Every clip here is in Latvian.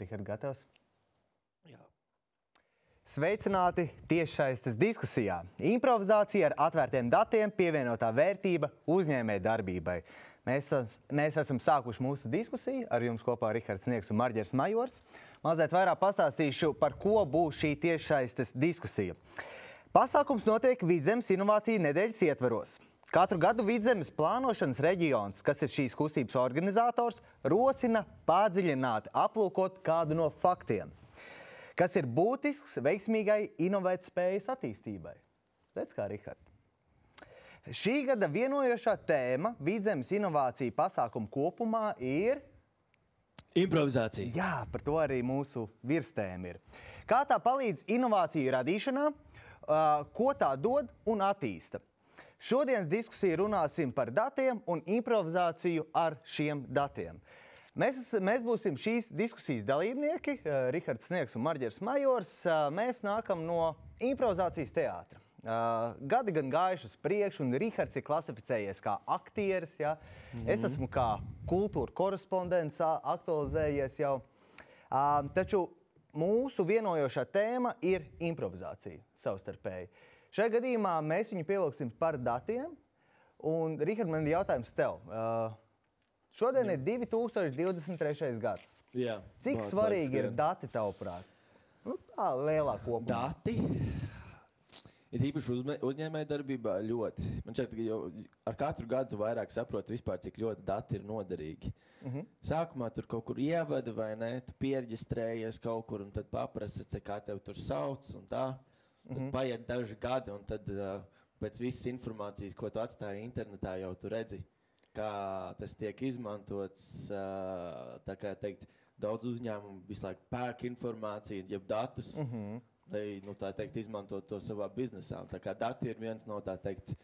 Rihard, gatavs? Jā. Sveicināti tiešsaistes diskusijā. Improvizācija ar atvērtiem datiem pievienotā vērtība uzņēmē darbībai. Mēs, mēs esam sākuši mūsu diskusiju ar jums kopā Rihards Sniegs un Marģers Majors. Mazliet vairāk pastāstīšu, par ko būs šī tiešsaistes diskusija. Pasākums notiek Vidzemes inovāciju nedēļas ietveros. Katru gadu Vidzemes plānošanas reģions, kas ir šīs kustības organizators, rosina padziļināt, aplūkot kādu no faktiem, kas ir būtisks veiksmīgai inovētspējas attīstībai. Redz kā, Rihard. Šī gada vienojošā tēma Vidzemes inovāciju pasākumu kopumā ir Improvizācija. Jā, par to arī mūsu virstēma ir. Kā tā palīdz inovāciju radīšanā, ko tā dod un attīsta? Šodienas diskusija runāsim par datiem un improvizāciju ar šiem datiem. Mēs, mēs būsim šīs diskusijas dalībnieki, Rihards Sniegs un Marģers Majors. Mēs nākam no improvizācijas teātra. Uh, gadi gan gājuši uz priekšu, un Rihards ir klasificējies kā aktieris. Ja? Mm -hmm. Es esmu kā kultūra korespondents, aktualizējies jau. Taču mūsu vienojošā tēma ir improvizācija savstarpēji. Šajā gadījumā mēs viņu pievilksim par datiem. Un, Rihard, man ir jautājums tev. Uh, šodien Jā. ir 2023. gads. Jā, Cik svarīgi ir dati tavuprāt? Nu, tā lielā kopumā. Dati? Ir īpaši uzņēmējdarbībā ļoti. Man šķiet, ka ar katru gadu vairāk saprotu, vispār, cik ļoti dati ir noderīgi. Mhm. -huh. Sākumā tur kaut kur ievada, vai ne? Tu pierģistrējies kaut kur, un tad paprasti, kā tevi tur sauc. Tad -huh. paiet daži gadi, un tad uh, pēc visas informācijas, ko tu atstāji internetā, jau tu redzi, kā tas tiek izmantots. Uh, tā kā teikt, daudz uzņēmumu visu laiku pērk informāciju, jeb datus. Mhm. -huh lai nu, teikt, izmantot to savā biznesā. Tā kā dati ir viens no tā teikt,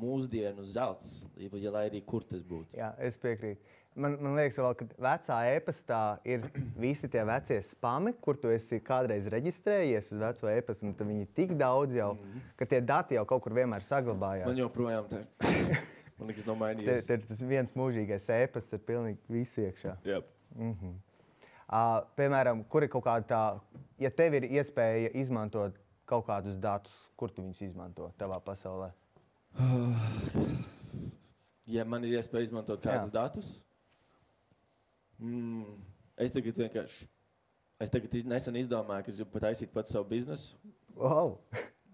mūsdienu zelts, ja lai arī kur tas būtu. Jā, es piekrītu. Man, man liekas, vēl, ka vecā e-pastā ir visi tie vecie spami, kur tu esi kādreiz reģistrējies uz veco e-pastu, un viņi ir tik daudz jau, -hmm. ka tie dati jau kaut kur vienmēr saglabājās. Man joprojām tā man nekas nav mainījies. ir tas viens mūžīgais e-pasts ar pilnīgi visu iekšā. Yep. Mm -hmm. uh, piemēram, kur ir kaut kāda tā, ja tev ir iespēja izmantot kaut kādus datus, kur tu viņus izmanto tavā pasaulē? Ja man ir iespēja izmantot kādus Jā. datus, mm, es tagad vienkārši. Es tagad iz, nesen izdomāju, ka es gribu pataisīt pats savu biznesu. Wow!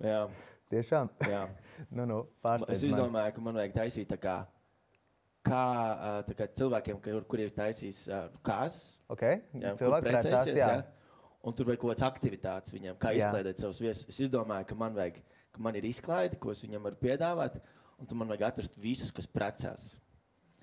Jā, Tiešām? jā. nu, nu, Es izdomāju, ka man vajag taisīt tā kā, kā, tā kā cilvēkiem, kur, kuriem ir taisījis kāzas. Okay. Jā, Cilvēki precēsies, jā. jā. Un tur vajag kaut kādas aktivitātes viņiem, kā izklaidēt savus viesus. Es domāju, ka man, vajag, ka man ir izklaide, ko es viņam varu piedāvāt, un tu man vajag atrast visus, kas precās.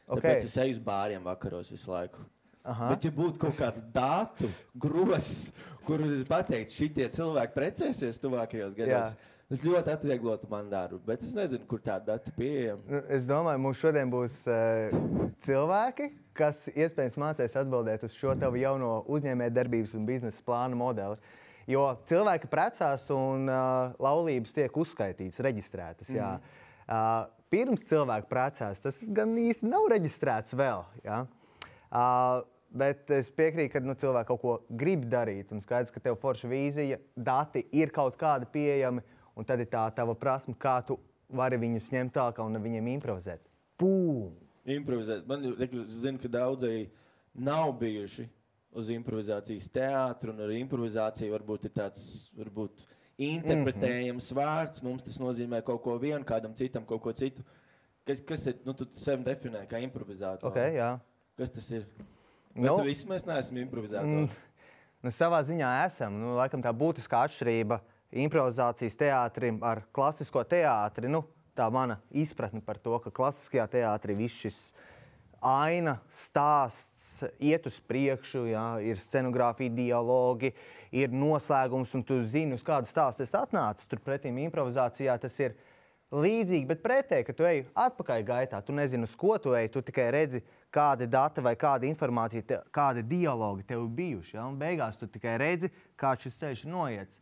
Okay. Tāpēc es eju uz bāriem vakaros visu laiku. Aha. Bet, ja būtu kaut kāds datu grozs, kur ir pateikts, šie cilvēki precēsies tuvākajos gados, tas ļoti atvieglotu man darbu. Bet es nezinu, kur tāda data pieejama. Nu, Es domāju, mums šodien būs uh, cilvēki, kas iespējams mācīs atbildēt uz šo tavu jauno uzņēmējdarbības un biznesa plānu modeli. Jo cilvēki precās un uh, laulības tiek uzskaitītas, reģistrētas. Jā. Uh, pirms cilvēki precās, tas gan īsti nav reģistrēts vēl. Jā. Uh, bet es piekrītu, ka nu, cilvēki kaut ko grib darīt. Un skaidrs, ka tev forša vīzija, dati ir kaut kādi pieejami. Un tad ir tā tava prasme, kā tu vari viņus ņemt tālāk un ar viņiem improvizēt. Pūm! Improvizēt. Man es zinu, ka daudzēji nav bijuši uz improvizācijas teātru, un ar improvizāciju varbūt ir tāds varbūt interpretējams mm -hmm. vārds. Mums tas nozīmē kaut ko vienu, kādam citam kaut ko citu. Kas, kas ir? Nu, tu sevi definē kā improvizātoru. Okay, jā. Kas tas ir? Nu- visi mēs neesam improvizātori. Mm, nu, savā ziņā esam. Nu, laikam tā būtiskā atšķirība improvizācijas teātrim ar klasisko teātri. Nu, tā mana izpratne par to, ka klasiskajā teātrī viss šis aina, stāsts iet uz priekšu, jā, ir scenogrāfija, dialogi, ir noslēgums, un tu zini, uz kādu stāstu es atnācu. Turpretī improvizācijā tas ir līdzīgi, bet pretēji, ka tu ej atpakaļ gaitā. Tu nezini, uz ko tu ej, tu tikai redzi, kādi dati vai kāda informācija, te, kādi dialogi tev bijuši. Ja? Un beigās tu tikai redzi, kā šis ceļš noiets.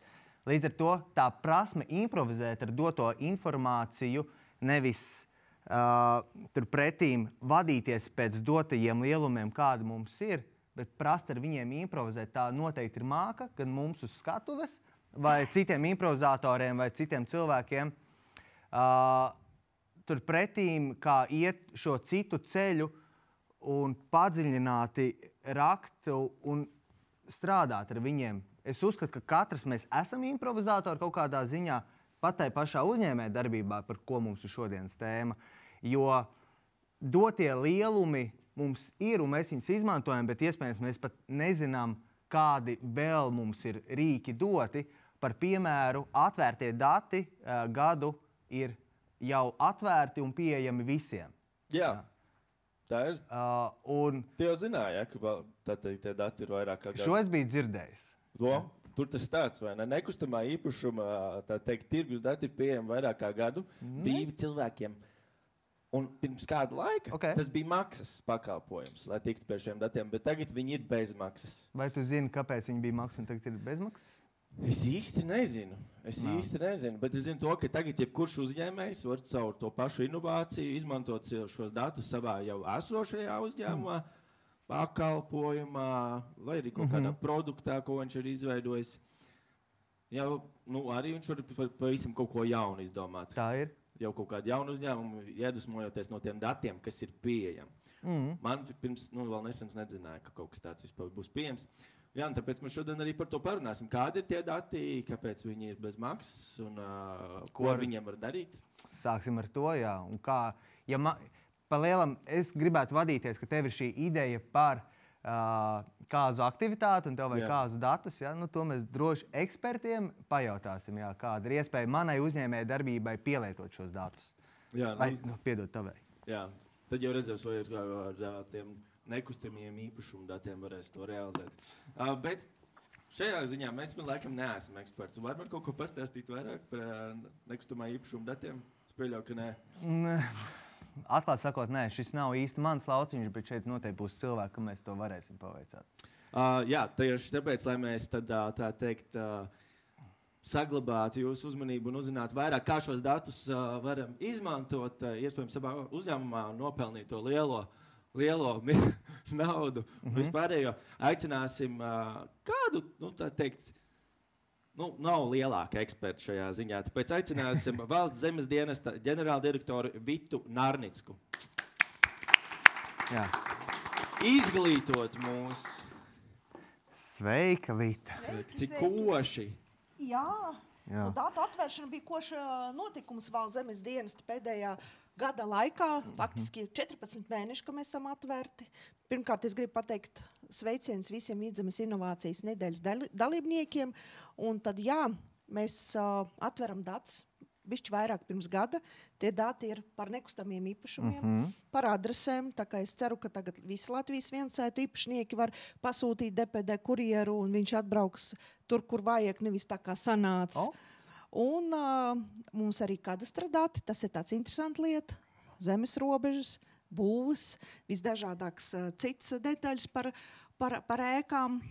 Līdz ar to tā prasme improvizēt ar doto informāciju, nevis uh, turpretīm vadīties pēc dotajiem lielumiem, kādi mums ir, bet prast ar viņiem improvizēt, tā noteikti ir māka, gan mums uz skatuves, vai citiem improvizatoriem, vai citiem cilvēkiem. Turpretī, kā iet šo citu ceļu un padziļināti rakt un strādāt ar viņiem. Es uzskatu, ka katrs mēs esam improvizatori kaut kādā ziņā, pat tai pašā uzņēmējdarbībā, par ko mums ir šodienas tēma. Jo dotie lielumi mums ir un mēs viņus izmantojam, bet iespējams mēs pat nezinām, kādi vēl mums ir rīki doti. Par piemēru, atvērtie dati gadu ir jau atvērti un pieejami visiem. Jā. Tā ir. Uh, un Tie jau zināja, ja, ka teikt, tie dati ir vairāk kā šo es biju dzirdējis. To, tur tas tāds, vai ne? Nekustamā īpašuma teikt, tirgus dati ir pieejami vairāk kā gadu brīvi cilvēkiem. Un pirms kāda laika Ok. tas bija maksas pakalpojums, lai tiktu pie šiem datiem, bet tagad viņi ir bez maksas. Vai tu zini, kāpēc viņi bija maksas un tagad ir bezmaksas? Es īsti nezinu. Es Nav. īsti nezinu, bet es zinu, to, ka tagad jebkurš uzņēmējs var caur to pašu inovāciju izmantot šos datus savā jau esošajā uzņēmumā, pakalpojumā, vai arī kaut kādā produktā, ko viņš ir izveidojis. Jau, nu, arī viņš var pa- pavisam kaut ko jaunu izdomāt. Tā ir. Jau kaut kādu jaunu uzņēmumu, iedvesmojoties no tiem datiem, kas ir pieejami. Mm. Man pirms nu, vēl nesen nezināja, ka kaut kas tāds vispār būs pieejams. Jā, tāpēc mēs šodien arī par to parunāsim. Kādi ir tie dati, kāpēc viņi ir bez maksas un uh, ko ar viņiem var darīt? Sāksim ar to. Jā. Un Kā, ja ma, pa lielam, es gribētu vadīties, ka tev ir šī ideja par uh, kāzu aktivitāti un tev vajag Jā. kāzu datus. Ja? Nu, to mēs droši ekspertiem pajautāsim, jā, kāda ir iespēja manai uzņēmēji darbībai pielietot šos datus. Jā, Vai, nu, nu, piedod, tavai. jā. Tad jau redzēs, vai ar, ar, ar tiem nekustamiem īpašumu datiem varēs to realizēt. Uh, bet šajā ziņā mēs laikam neesam eksperti. Varbūt kaut ko pastāstīt vairāk par uh, nekustamā īpašuma datiem? Es pieļauju, ka nē. Nē, Atklāti sakot, nē, šis nav īsti mans lauciņš, bet šeit noteikti būs cilvēki, kam mēs to varēsim paveicāt. Uh, jā, tieši tāpēc, lai mēs tad, uh, tā teikt, uh, saglabātu jūsu uzmanību un uzzinātu vairāk, kā šos datus uh, varam izmantot, uh, iespējams, savā uzņēmumā nopelnīt to lielo. Lielo mi- naudu un mm -hmm. vispārējo aicināsim uh, kādu, nu, tā teikt, nu, nav lielāka eksperta šajā ziņā. Tāpēc aicināsim valsts zemes dienesta ģenerāldirektoru Vitu Nārnicku Jā. izglītot mūs, Sveika, Vita! cik koši. Jā, Jā. Nu, datu atvēršana bija koša notikums valsts zemes dienas pēdējā gada laikā. Faktiski 14 mēneši, ka mēs esam atvērti. Pirmkārt, es gribu pateikt sveicienus visiem vidzemes inovācijas nedēļas dalībniekiem. Un tad, jā, mēs uh, atveram datus. Bišķi vairāk pirms gada. Tie dati ir par nekustamiem īpašumiem, mm -hmm. par adresēm. Es ceru, ka tagad visi Latvijas viensētu īpašnieki var pasūtīt DPD kurjeru, un viņš atbrauks tur, kur vajag, nevis tā kā sanāca. O. Un uh, mums arī kadastra dati, tas ir tāds interesants lieta. Zemes robežas, būvs, visdažādākas uh, citas detaļas par, par, par ēkām,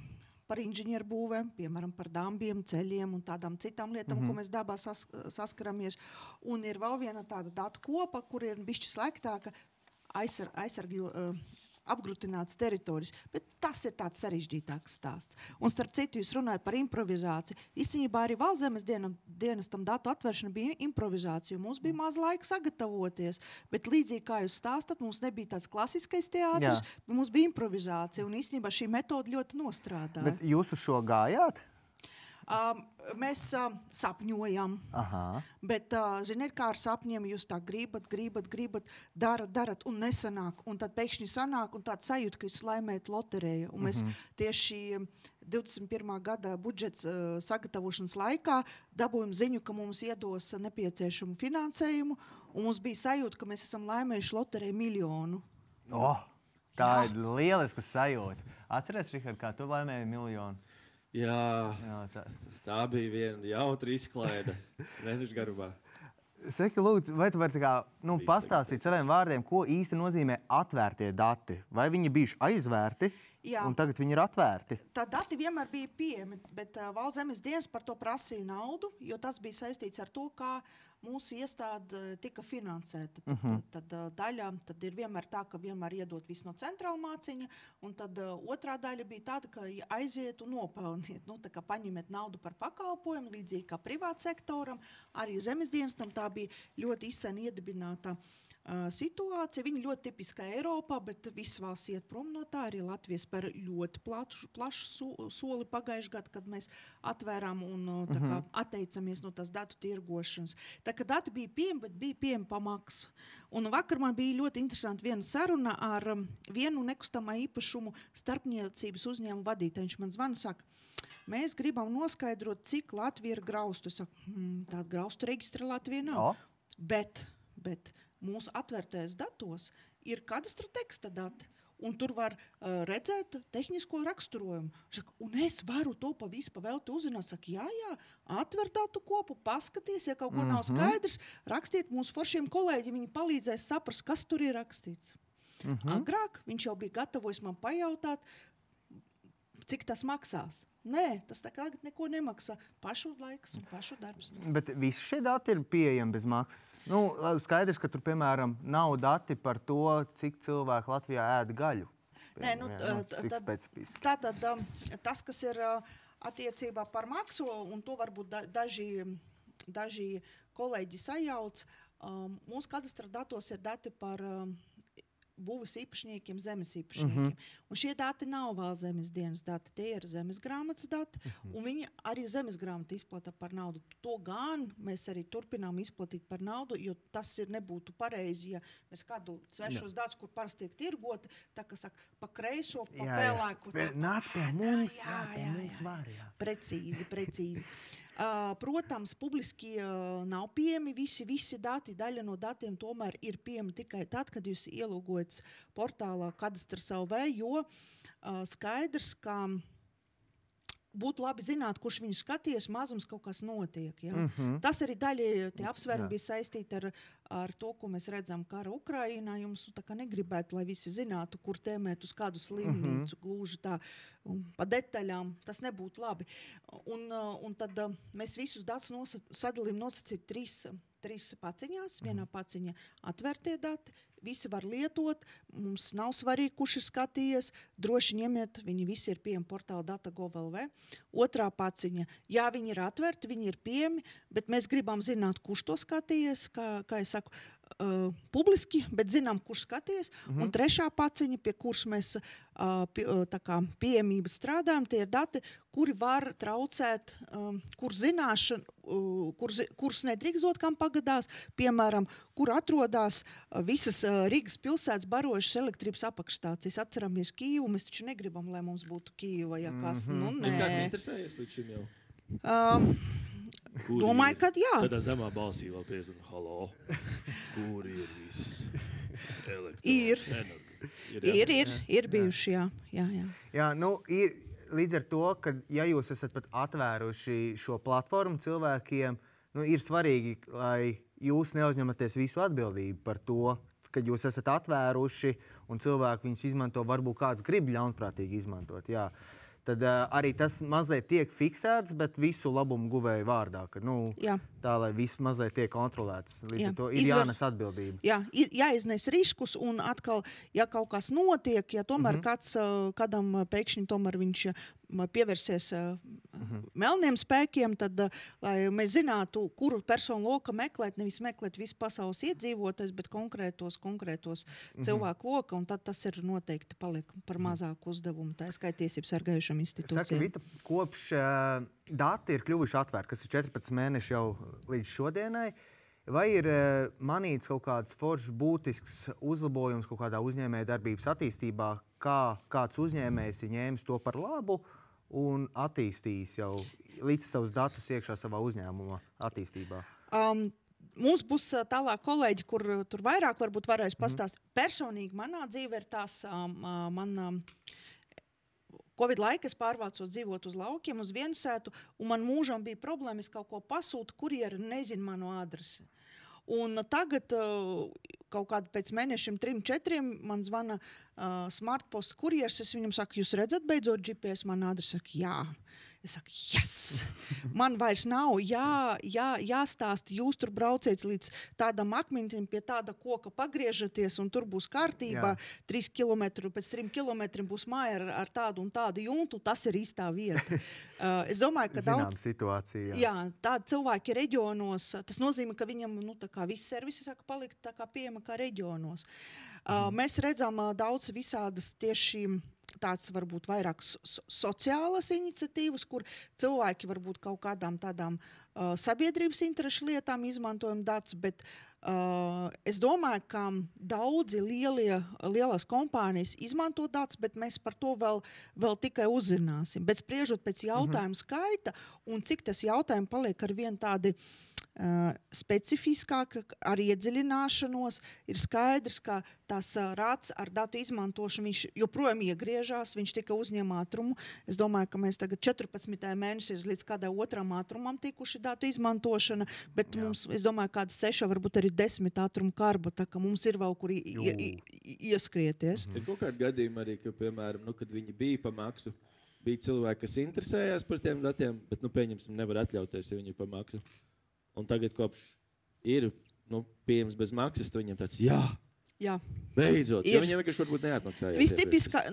par inženieru būvēm, piemēram, par dambiem, ceļiem un tādām citām lietām, mm -hmm. ko mēs dabā sas, saskaramies. Un ir vēl viena tāda datu kopa, kur ir bišķi slēgtāka aizsar, aizsargi. Apgrūtināts teritorijas, bet tas ir tāds sarežģītāks stāsts. Un starp citu, jūs runājat par improvizāciju. Īstenībā arī valsts zemes dienam, dienestam datu atvēršana bija improvizācija. Mums bija maz laika sagatavoties, bet līdzīgi kā jūs stāstat, mums nebija tāds klasiskais teātris, bet mums bija improvizācija. Un īstenībā šī metode ļoti nostrādāja. Bet jūs uz šo gājāt? Um, mēs uh, sapņojam. Aha. Bet, uh, ziniet, kā ar sapņiem jūs tā gribat, gribat, gribat, darat, darat, un nesanāk. Un tad pēkšņi sanāk, un tāds sajūta, ka jūs laimējat loteriju. Un mēs mm -hmm. tieši 21. gada budžeta uh, sagatavošanas laikā dabūjām ziņu, ka mums iedos nepieciešamu finansējumu, un mums bija sajūta, ka mēs esam laimējuši loteriju miljonu. Oh, tā Jā. ir lieliska sajūta. Atcerieties, Rihard, kā tu laimēji miljonu. Jā, Jā, tā. tā bija viena jautra izklaide. Mēneša garumā. Seki, lūdzu, vai tu vari kā, nu, pastāstīt saviem vārdiem, ko īsti nozīmē atvērtie dati? Vai viņi bijuši aizvērti, Jā. un tagad viņi ir atvērti? Tā dati vienmēr bija pieejami, bet uh, valsts zemes dienas par to prasīja naudu, jo tas bija saistīts ar to, kā mūsu iestāde tika finansēta. Tad, uh -huh. tad, tad daļa tad ir vienmēr tā, ka vienmēr iedot visu no centrāla māciņa, un tad otrā daļa bija tāda, ka aiziet un nopelniet. Nu, tā kā paņemiet naudu par pakalpojumu, līdzīgi kā privāta sektoram, arī zemes dienestam tā bija ļoti izsen iedibināta. Uh, situācija. Viņa ļoti tipiska Eiropā, bet visas valsts iet prom no tā. Arī Latvijas spēr ļoti plašu, plašu so, soli pagājušajā gadā, kad mēs atvērām un uh -huh. kā, atteicamies no tās datu tirgošanas. Tā kā dati bija pieejami, bet bija pieejami pa maksu. Un vakar man bija ļoti interesanti viena saruna ar vienu nekustamā īpašumu starpniecības uzņēmumu vadītāju. Viņš man zvana saka, mēs gribam noskaidrot, cik Latvija ir graustu. Es saku, hmm, tāda graustu reģistra Latvija nav. O. Bet, bet mūsu atvērtajos datos ir kadastra teksta dati. Un tur var uh, redzēt tehnisko raksturojumu. Šaka, un es varu to pa visu pavēlti uzzināt. Saka, jā, jā, atver datu kopu, paskaties, ja kaut ko mm -hmm. nav skaidrs, rakstiet mūsu foršiem kolēģiem, viņi palīdzēs saprast, kas tur ir rakstīts. Mm -hmm. Agrāk viņš jau bija gatavojis man pajautāt, cik tas maksās. Nē, tas tagad neko nemaksā. Pašu laiks un pašu darbs. Bet visi šie dati ir pieejami bez maksas. Nu, skaidrs, ka tur, piemēram, nav dati par to, cik cilvēki Latvijā ēd gaļu. Nē, nu, jā, nu, tā tad um, tas, kas ir uh, attiecībā par maksu, un to varbūt da, daži, daži kolēģi sajauc, um, mūsu kadastra datos ir dati par um, būvniecības īpašniekiem, zemes īpašniekiem. Uh -huh. Un šie dati nav vēl zemes dienas dati, tie ir zemes grāmatas dati. Uh -huh. Viņi arī zemes grāmatu izplata par naudu. To gan mēs arī turpinām izplatīt par naudu, jo tas ir nebūtu pareizi, ja mēs kādu svešos datus, kur parasti tiek tirgoti, tā kā saka, pa kreiso, pa pelēku. Nāc pie mums, jā, jā, jā, jā, jā. Var, jā. Precīzi, precīzi. Protams, publiski nav pieejami visi, visi dati. Daļa no datiem tomēr ir pieejama tikai tad, kad jūs ielūgojat portālā Kadastras LV, jo skaidrs, ka būtu labi zināt, kurš viņu skaties, mazums kaut kas notiek. Ja? Mm -hmm. Tas arī daļai tie apsvērumi bija saistīti ar, ar to, ko mēs redzam kara Ukrainā. Jums nu, negribētu, lai visi zinātu, kur tēmēt uz kādu slimnīcu, mm -hmm. gluži tā, pa detaļām. Tas nebūtu labi. Un, un tad mēs visus datus nosat, sadalījām nosacīt trīs trīs paciņās. Vienā paciņā atvērtie dati, visi var lietot. Mums nav svarīgi, kurš ir skatījies. Droši ņemiet, viņi visi ir pieejami portālā data.gov.lv. Otrā paciņa, jā, viņi ir atvērti, viņi ir pieejami, bet mēs gribam zināt, kurš to skatījies. Kā, kā saku, uh, publiski, bet zinām, kurš skaties. Mm -hmm. Un trešā paciņa, pie kuras mēs uh, pie, uh, kā, pieejamība strādājam, tie ir dati, kuri var traucēt, um, kur zināšana, uh, kur, kurus nedrīkst dot, kam pagadās. Piemēram, kur atrodas uh, visas uh, Rīgas pilsētas barošas elektrības apakšstācijas. Atceramies Kīvu, mēs taču negribam, lai mums būtu Kīva. Ja kas, mm -hmm. nu, nē. Kāds interesējies līdz šim jau? Um, Kur Domāju, ka jā. Tādā zemā balsī vēl piezvanīt, halo, kur ir visas elektrības? Ir. Ir, ir, ir, ir bijuši, jā. jā, jā. jā nu, ir, līdz ar to, ka ja jūs esat pat atvēruši šo platformu cilvēkiem, nu, ir svarīgi, lai jūs neuzņematies visu atbildību par to, kad jūs esat atvēruši un cilvēki viņus izmanto, varbūt kāds grib ļaunprātīgi izmantot. Jā. Uh, tad uh, arī tas mazliet tiek fiksēts, bet visu labumu guvēju vārdā. Ka, nu, jā. tā lai viss mazliet tiek kontrolēts. Līdz jā. ar to ir Izvar... jānes atbildība. Jā, jāiznes riskus, un atkal, ja kaut kas notiek, ja tomēr mm -hmm. kāds, kādam pēkšņi tomēr viņš pievērsies uh, uh -huh. melniem spēkiem, tad, uh, lai mēs zinātu, kuru personu loka meklēt, nevis meklēt visu pasaules iedzīvotājus, bet konkrētos, konkrētos uh -huh. cilvēku loka, un tad tas ir noteikti paliek par mazāku uzdevumu, tā skaitiesību sargājušam institūcijām. Saka, Vita, kopš uh, dati ir kļuvuši atvērti, kas ir 14 mēneši jau līdz šodienai, Vai ir manīts kaut kāds foršs, būtisks uzlabojums kaut kādā uzņēmējdarbības attīstībā, kā kāds uzņēmējs ir ņēmis to par labu, uh, un attīstījis jau līdz savus datus iekšā savā uzņēmuma attīstībā? Um, Mums būs uh, tālāk kolēģi, kur uh, tur vairāk varbūt varēs mhm. pastāstīt. Mm -hmm. Personīgi manā dzīvē ir tās, um, uh, man um, Covid laikā es pārvācos dzīvot uz laukiem, uz viensētu, un man mūžam bija problēma, es kaut ko pasūtu, kurjeri nezinu manu adresi. Un tagad, kaut kādā pēc mēnešiem, trim, četriem, man zvana uh, smartpost kurjeris. Es viņam saku, jūs redzat, beidzot, GPS man adrese. Saku, jā. Es saku, yes! Man vairs nav jā, jā, jāstāsta, jūs tur brauciet līdz tādam akmenim, pie tāda koka pagriežaties, un tur būs kārtība. Jā. Trīs km, pēc trim kilometriem būs māja ar, ar tādu un tādu juntu. Tas ir īstā vieta. uh, es domāju, ka daudz situāciju. Jā. jā, tādi cilvēki reģionos, tas nozīmē, ka viņam nu, viss servisi saka palikt pieejama kā reģionos. Uh, mm. Mēs redzam uh, daudz visādas tieši tāds varbūt vairāk so sociālas iniciatīvas, kur cilvēki varbūt kaut kādām tādām uh, sabiedrības interešu lietām izmantojam datus, bet uh, es domāju, ka daudzi lielie, lielās kompānijas izmanto datus, bet mēs par to vēl, vēl tikai uzzināsim. Bet spriežot pēc jautājumu mm -hmm. skaita un cik tas jautājumi paliek ar vien tādi Uh, specifiskāk, ar iedziļināšanos, ir skaidrs, ka tas rāds ar datu izmantošanu joprojām iegriežas, viņš tika uzņēma ātrumu. Es domāju, ka mēs tagad 14. mēnesī līdz kādam otram ātrumam tikuši datu izmantošana, bet Jā. mums, es domāju, kāda seša, varbūt arī desmit ātruma karba, tā ka mums ir vēl kur ieskrieties. Mhm. Ir kaut kādi gadījumi arī, ka, piemēram, nu, kad viņi bija pa maksu, bija cilvēki, kas interesējās par tiem datiem, bet, nu, pieņemsim, nevar atļauties, ja viņi ir pa maksu. Un tagad, kopš ir nu, pieejams bez maksas, viņam tāds - jā, jā. beidzot. Ir. Viņam vienkārši varbūt neatmaksājas. Vistipiskāk,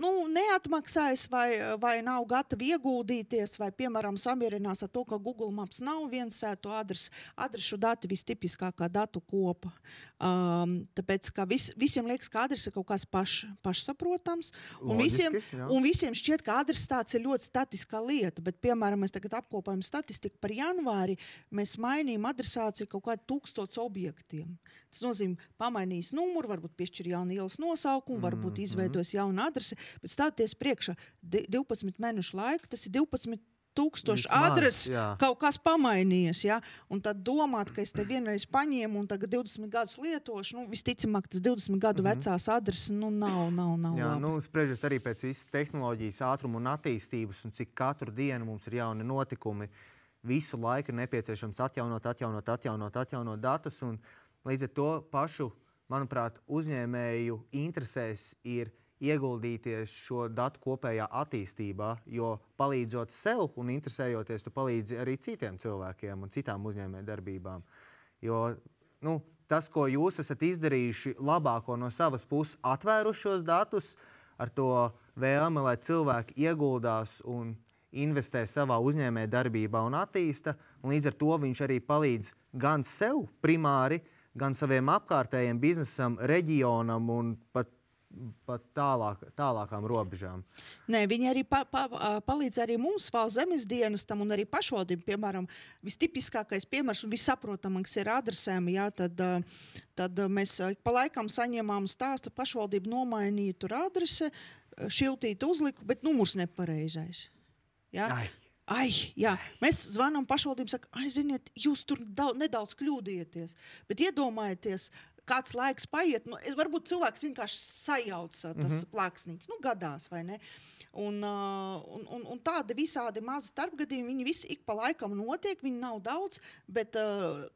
nu, neatmaksājas vai, vai nav gatavi ieguldīties, vai, piemēram, samierinās ar to, ka Google Maps nav viens sēto adresu. Adresu dati vistipiskākā datu kopa. Um, tāpēc, ka vis, visiem liekas, ka adrese ir kaut kas paš, pašsaprotams, un Loģiski, visiem, jā. un visiem šķiet, ka adrese tāds ir ļoti statiska lieta, bet, piemēram, mēs tagad apkopojam statistiku par janvāri, mēs mainījām adresāciju kaut kādiem tūkstošiem objektiem. Tas nozīmē, pamainījis numuru, varbūt piešķir jaunu ielas nosaukumu, varbūt mm, izveidojis jaunu adresi, bet stāties priekšā 12 mēnešu laiku, tas ir 12 tūkstoši adreses, kaut kas pamainījies. Ja? Un tad domāt, ka es te vienreiz paņēmu un tagad 20 gadus lietošu, nu, visticamāk, tas 20 gadu mm -hmm. vecās adreses nu, nav. nav, nav Jā, labi. nu, spriežot arī pēc visas tehnoloģijas ātruma un attīstības, un cik katru dienu mums ir jauni notikumi, visu laiku ir nepieciešams atjaunot, atjaunot, atjaunot, atjaunot datus. Līdz ar to pašu, manuprāt, uzņēmēju interesēs ir ieguldīties šo datu kopējā attīstībā, jo palīdzot sev un interesējoties, tu palīdzi arī citiem cilvēkiem un citām uzņēmējdarbībām. Jo nu, tas, ko jūs esat izdarījuši labāko no savas puses, atvēruši šos datus ar to vēlmi, lai cilvēki ieguldās un investē savā uzņēmējdarbībā un attīsta. Un līdz ar to viņš arī palīdz gan sev primāri, gan saviem apkārtējiem biznesam, reģionam un pat pat tālāk, tālākām robežām. Nē, viņi arī pa, pa, palīdz arī mums, valsts zemes dienestam un arī pašvaldībām. Piemēram, vistipiskākais piemērs un vissaprotamākais ir adresēm. Jā, tad, tad mēs pa laikam saņēmām stāstu, pašvaldība nomainīja tur adrese, šiltīt uzliku, bet numurs nepareizais. Jā? Ai. Ai, jā, mēs zvanām pašvaldībai, sakām, aiziniet, jūs tur daudz, nedaudz kļūdieties. Bet iedomājieties, kāds laiks paiet, nu, es, varbūt cilvēks vienkārši sajauc tas mm -hmm. plāksnītis, nu, gadās vai ne. Un, un, un, un tādi visādi mazi starpgadījumi, viņi visi ik pa laikam notiek, viņi nav daudz, bet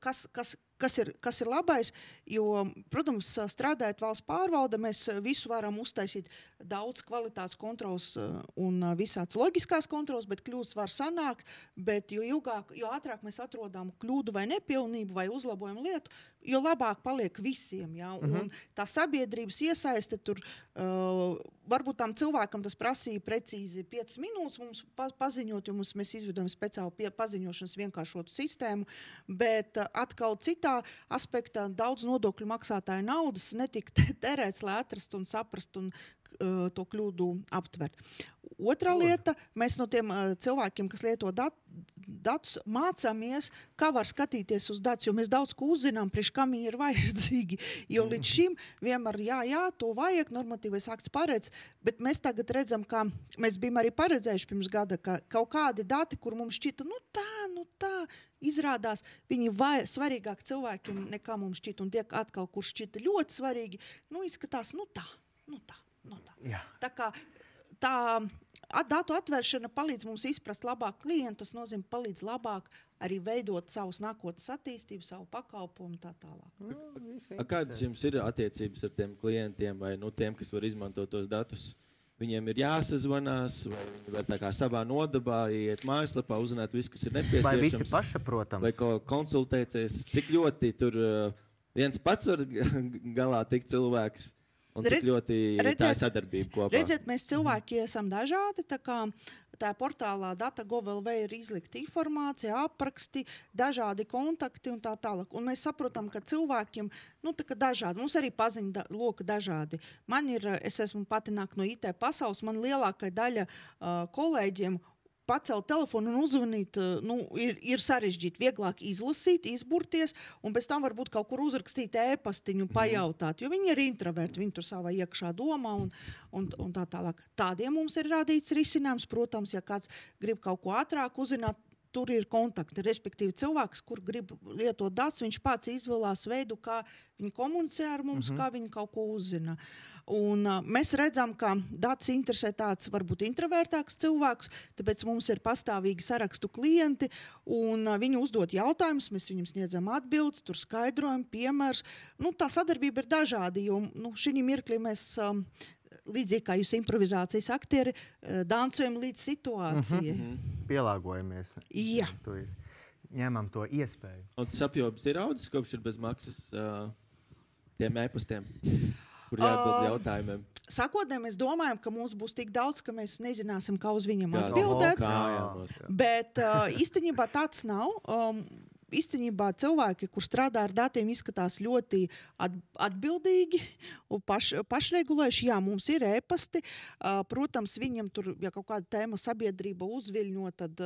kas, kas, kas ir, kas ir labais. Jo, protams, strādājot valsts pārvalde, mēs visu varam uztaisīt daudz kvalitātes kontrols un visādas loģiskās kontrols, bet kļūdas var sanākt. Bet jo ilgāk, jo ātrāk mēs atrodam kļūdu vai nepilnību vai uzlabojumu lietu, jo labāk paliek visiem. Ja? Un, uh -huh. Tā sabiedrības iesaiste tur uh, varbūt tam cilvēkam tas prasīja precīzi 5 minūtes mums pa, paziņot, jo mums, mēs izveidojam speciālu pie, paziņošanas vienkāršotu sistēmu. Bet uh, atkal citā aspektā daudz nodokļu maksātāju naudas netika tērēts, lai atrastu un saprastu un uh, to kļūdu aptvert. Otra lieta, mēs no tiem uh, cilvēkiem, kas lieto dat, datus, mācāmies, kā var skatīties uz datus, jo mēs daudz ko uzzinām, priekš kam ir vajadzīgi. Jo līdz mhm. šim vienmēr, jā, jā, to vajag, normatīvais akts paredz, bet mēs tagad redzam, ka mēs bijām arī paredzējuši pirms gada, ka kaut kādi dati, kur mums šķita, nu tā, nu tā, izrādās, viņi ir svarīgāki cilvēkiem nekā mums šķita, un tie atkal, kur šķita ļoti svarīgi, nu izskatās, nu tā, nu tā. Nu tā. Jā. tā kā tā Datu atvēršana palīdz mums izprast labāk klientu, tas nozīmē, palīdz labāk arī veidot savus nākotnes attīstību, savu pakalpojumu un tā tālāk. Nu, A, kādas jums ir attiecības ar tiem klientiem vai nu, tiem, kas var izmantot tos datus? Viņiem ir jāsazvanās, vai viņi var tā kā savā nodabā iet mājaslapā, uzzināt visu, kas ir Vai visi nepieciešams. pašsaprotams? Vai ko konsultēties, cik ļoti tur uh, viens pats var galā tikt cilvēks, un cik Redz- ļoti ir tā redzēt- sadarbība kopā. Redziet, mēs cilvēki esam dažādi. Tā kā tā portālā DataGovLV ir izlikta informācija, apraksti, dažādi kontakti un tā tālāk. Un mēs saprotam, ka cilvēkiem nu, dažādi, mums arī paziņu da loka dažādi. Man ir, es esmu pati nāk no IT pasaules, man lielākā daļa uh, kolēģiem. Pacelt telefonu un uzzvanīt, uh, nu, ir, ir sarežģīti. Vieglāk izlasīt, izburties, un pēc tam varbūt kaut kur uzrakstīt ēpastiņu, pajautāt. Jo viņi ir introverti, viņi tur savā iekšā domā un, un, un tā tālāk. Tādiem mums ir radīts risinājums. Protams, ja kāds grib kaut ko ātrāk uzzināt, tur ir kontakti. Respektīvi, cilvēks, kur grib lietot datus, viņš pats izvēlās veidu, kā viņi komunicē ar mums, mm -hmm. kā viņi kaut ko uzzina. Un, uh, mēs redzam, ka datus interesē tāds varbūt introvertāks cilvēks, tāpēc mums ir pastāvīgi sarakstu klienti, un uh, viņi uzdod jautājumus, mēs viņiem sniedzam atbildes, tur skaidrojam, piemērs. Nu, tā sadarbība ir dažāda, jo nu, šī mirklī mēs. Um, Līdzīgi kā jūs improvizācijas aktieri, uh, dancojam līdz situācijai. Mm -hmm. Pielāgojamies. Jā. Tu Ņemam to iespēju. Un tas apjoms ir audzis, kopš ir bez maksas uh, tiem e-pastiem, kur jāatbild uz Um, jautājumiem. Sākotnēji mēs domājam, ka mums būs tik daudz, ka mēs nezināsim, kā uz viņiem Jā, atbildēt. kājām nost. Bet uh, īstenībā tāds nav. Um, Īstenībā cilvēki, kur strādā ar datiem, izskatās ļoti at, atbildīgi un paš, pašregulējuši. Jā, mums ir e-pasti. Protams, viņam tur, ja kaut kāda tēma sabiedrība uzviļņo, tad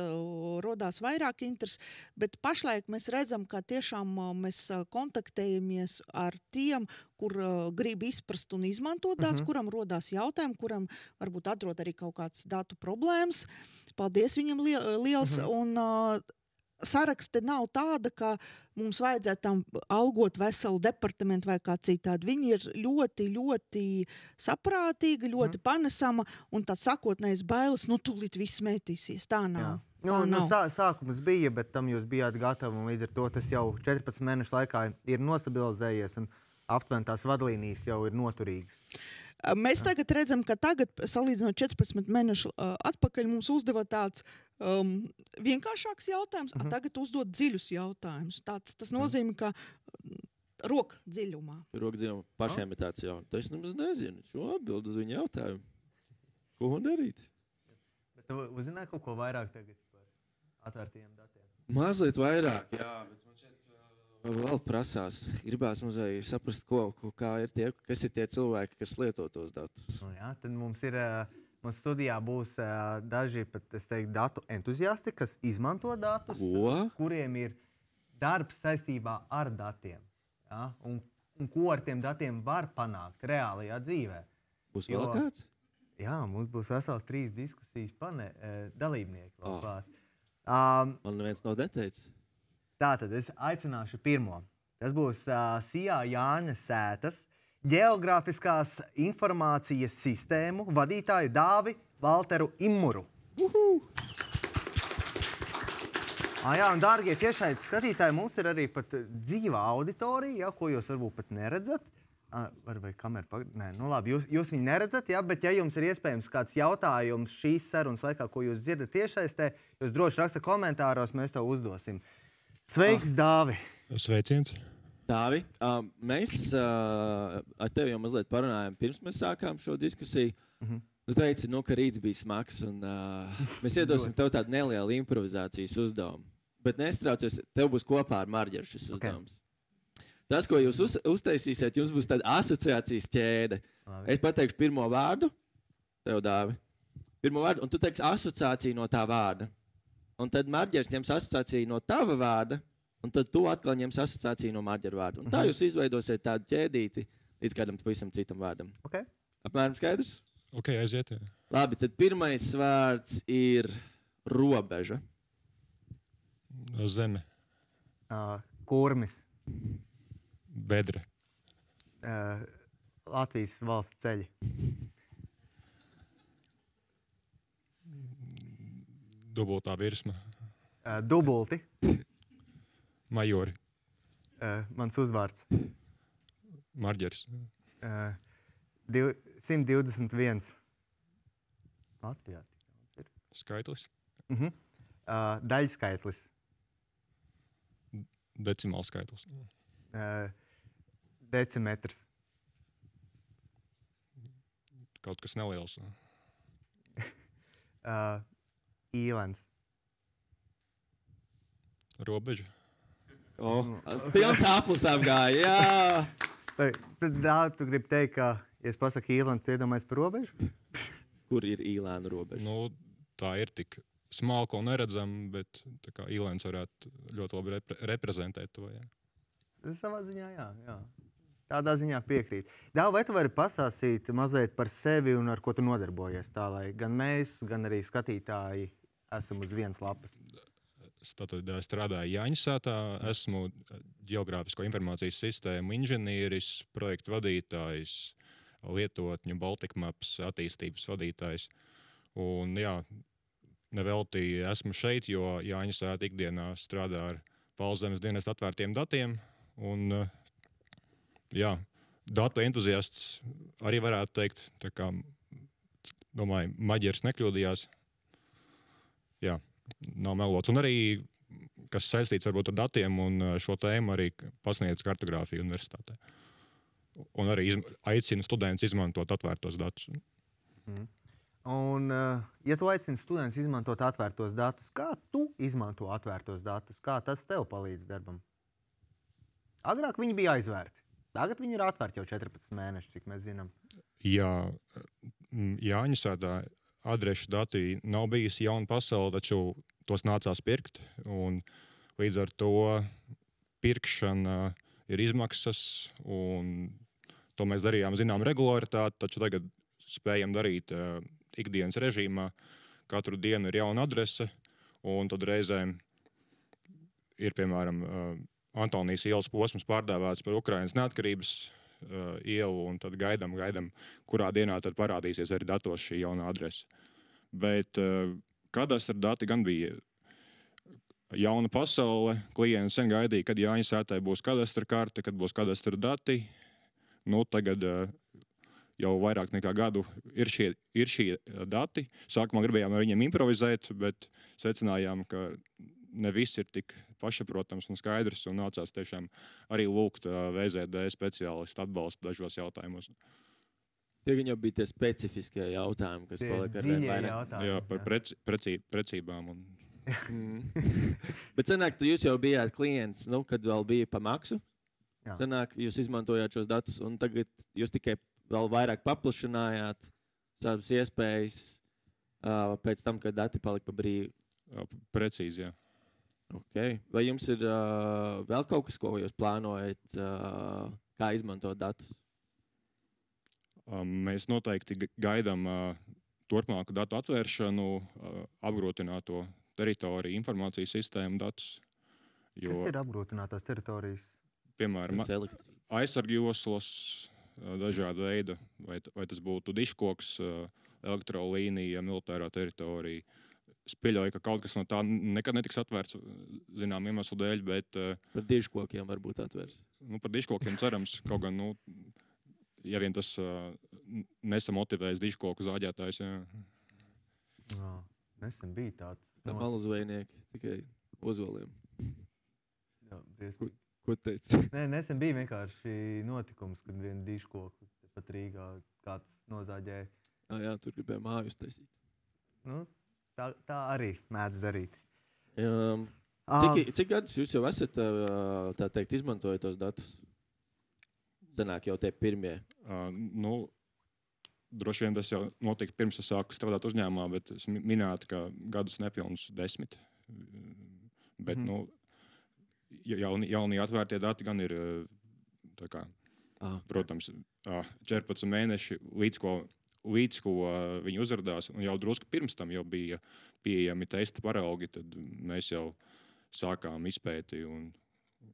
radās vairāk interesi. Bet pašlaik mēs redzam, ka tiešām mēs kontaktējamies ar tiem, kur grib izprast un izmantot datus, uh -huh. kuram rodas jautājumi, kuram varbūt atrod arī kaut kādas datu problēmas. Paldies viņam li liels. Uh -huh. un, saraksta nav tāda, ka mums vajadzētu tam algot veselu departamentu vai kā citādi. Viņi ir ļoti, ļoti saprātīgi, ļoti mm. panesama un tāds sakotnējs bailes, nu, tūlīt viss metīsies. Tā nav. Jā. Nu, nu, sā, sākums bija, bet tam jūs bijāt gatavi. Līdz ar to tas jau 14 mēnešu laikā ir nostabilizējies. un Aptuveni tās vadlīnijas jau ir noturīgas. Mēs tagad redzam, ka tagad, salīdzinot 14 mēnešus uh, atpakaļ, mums uzdeva tāds um, vienkāršāks jautājums, uh -huh. tagad uzdod dziļus jautājumus. Tāds, tas nozīmē, ka mm, roka dziļumā. Rokdzīvam pašiem ir tāds jautājums. Es nemaz nezinu, šo atbildu uz viņu jautājumu. Ko man darīt? Bet tu uzzināji kaut ko vairāk tagad par atvērtiem datiem? Mazliet vairāk, jā, bet man ka vēl prasās. Gribās mazliet saprast, ko, ko, ir tie, kas ir tie cilvēki, kas lieto tos datus. Nu, jā, tad mums ir. ā, Mums studijā būs ā, daži pat, teiktu, datu entuziasti, kas izmanto datus, Ko? kuriem ir darbs saistībā ar datiem. Ja? Un, un ko ar tiem datiem var panākt reālajā dzīvē? Būs Jo- vēl kāds? Jā, mums būs veseli trīs diskusijas pane, eh, dalībnieki. klāt. Um, Man neviens nav neteicis. Tā tad es aicināšu pirmo. Tas būs uh, Sijā Jāņa Sētas, Geogrāfiskās informācijas sistēmu vadītāju Dāvi Valteru Imuru. Ah, jā, un, dārgie tiešai skatītāji, mums ir arī pat dzīva auditorija, ja, ko jūs varbūt pat neredzat. Ah, var vai kamera pag... Nē, nu labi, jūs, jūs viņu neredzat, ja, bet ja jums ir iespējams kāds jautājums šīs sarunas laikā, ko jūs dzirdat tiešsaistē, jūs droši raksta komentāros, mēs to uzdosim. Sveiks, Dāvi! Sveiciens! Tāvi, uh, mēs uh, ar tevi jau mazliet parunājām, pirms mēs sākām šo diskusiju. Uh -huh. Tu teici, nu, ka rīts bija smags, un uh, mēs iedosim tev tādu nelielu improvizācijas uzdevumu. Bet nestraucies, tev būs kopā ar Marģeru šis Ok. uzdevums. Tas, ko jūs uz, uztaisīsiet, jums būs tāda asociācijas ķēde. Labi. Es pateikšu pirmo vārdu, tev dāvi. Pirmo vārdu, un tu teiksi asociāciju no tā vārda. Un tad Marģers ņems asociāciju no tava vārda, un tad tu atkal ņemsi asociāciju no Marģera vārda. Un tā jūs izveidosiet tādu ķēdīti līdz kādam pavisam citam vārdam. Okay. Apmēram skaidrs? Ok, aiziet. Labi, tad pirmais vārds ir robeža. Zeme, Uh, kurmis, bedra, uh, Latvijas valsts ceļi, dubultā virsma, uh, dubulti, majori, uh, mans uzvārds. marģers, Uh, div, 121. Latvijā. Skaitlis, Uh -huh. uh, daļskaitlis. decimāls skaitlis, Uh, decimetrs. kaut kas neliels. Uh, īlens. Robeža, Oh, pilns aplis apgāja. Jā, Tad dā, tu gribi teikt, ka, ja es pasaku īlens, iedomājies par robežu? kur ir īlēna robeža? nu, tā ir tik smalka un neredzama, bet tā kā īlēns varētu ļoti labi repre reprezentēt to. Jā. Savā ziņā, jā. jā. Tādā ziņā piekrīt. Dāvā, vai tu vari pastāstīt mazliet par sevi un ar ko tu nodarbojies? Tā lai gan mēs, gan arī skatītāji esam uz vienas lapas. Tātad strādāju Jāņasātā, esmu geogrāfisko informācijas sistēmu inženieris, projektu vadītājs, lietotņu Baltic Maps attīstības vadītājs. Un, jā, nevelti esmu šeit, jo Jāņasāta ikdienā strādā ar Valsts dienas atvērtiem datiem. Un, jā, datu entuziasts arī varētu teikt, tā kā, domāju, maģers nekļūdījās. Jā, nav melots. Un arī, kas saistīts varbūt ar datiem un eh, šo tēmu, arī pasniedz kartogrāfiju universitātē. Un arī izm- aicina studentus izmantot atvērtos datus. Un, uh, ja tu aicini studentus izmantot atvērtos datus, kā tu izmanto atvērtos datus? Kā tas tev palīdz darbam? Agrāk viņi bija aizvērti. Tagad viņi ir atvērti jau 14 mēnešus, cik mēs zinām. Jā, mm, Jāņasātā adrešu dati nav bijis jauna pasaule, taču tos nācās pirkt. Līdz ar to pirkšana ir izmaksas, un to mēs darījām zinām regularitāti, taču tagad spējam darīt uh, ikdienas režīmā. Katru dienu ir jauna adrese, un tad reizēm ir piemēram uh, Antonijas ielas posms pārdēvēts par Ukraiņas neatkarības uh, ielu, un tad gaidām, gaidām, kurā dienā tad parādīsies arī datos šī jaunā adrese. Bet uh, kadastra dati gan bija jauna pasaule. Klients sen gaidīja, kad Jāņa sētē būs kadastra karte, kad būs kadastra dati. Nu, tagad uh, jau vairāk nekā gadu ir šie, ir šie dati. Sākumā gribējām ar viņiem improvizēt, bet secinājām, ka ne viss ir tik pašsaprotams un skaidrs. Un nācās tiešām arī lūgt VZD speciālistu atbalstu dažos jautājumos. Tie gan jau bija tie specifiskie jautājumi, kas Tie paliek ar vien dziļie vairāk. jautājumi, Jā, par preci, preci, precībām. Un, Mm. Bet senāk, tu jūs jau bijāt klients, nu, kad vēl bija pa maksu. Jā. Senāk, jūs izmantojāt šos datus, un tagad jūs tikai vēl vairāk paplašinājāt savas iespējas uh, pēc tam, kad dati palika pa brīvu. jā, precīzi, jā. Okay. Vai jums ir uh, vēl kaut kas, ko jūs plānojat, uh, kā izmantot datus? Um, Mēs noteikti ga- gaidām uh, turpmāku datu atvēršanu, uh, apgrūtināto teritoriju, informācijas sistēmu datus. Jo, Kas ir apgrūtinātās teritorijas? piemēram, Tas elektrības. aizsargi joslas, uh, dažāda veida, vai, vai tas būtu diškoks, elektrolīnija, militārā teritorija. Es pieļauju, ka kaut kas no tā nekad netiks atvērts, zinām, iemeslu dēļ, bet uh, Par dižkokiem varbūt atvērs. nu, par diškokiem cerams, kaut gan, nu, ja vien tas uh, nesamotivēs diškoku zāģētājs. Jā. Jā, nesen bija tāds. Tā no- malu zvejnieki tikai ozoliem. Jā, briesmīgi. Ko teici? Nē, nesen bija vienkārši notikums, kad viena diškoku pat Rīgā kāds nozāģēja. Ah, jā, tur gribēja māju taisīt. Nu, tā, tā arī mēdz darīt. Um, cik, cik gadus jūs jau esat teikt, izmantojot tos datus? Senāk jau tie pirmie. Uh, nu, droši vien tas jau notika pirms es sāku strādāt uzņēmumā, bet es mi- minēju, ka gadus nepilnus desmit. Bet, mm. nu, ja- jaunie, jaunie atvērtie dati gan ir, tā kā, Ah, protams, uh, 14 mēneši līdz ko, līdz ko uh, viņi uzrādījās. Un jau drusku pirms tam jau bija pieejami testa paraugi, tad mēs jau sākām izpēti, un,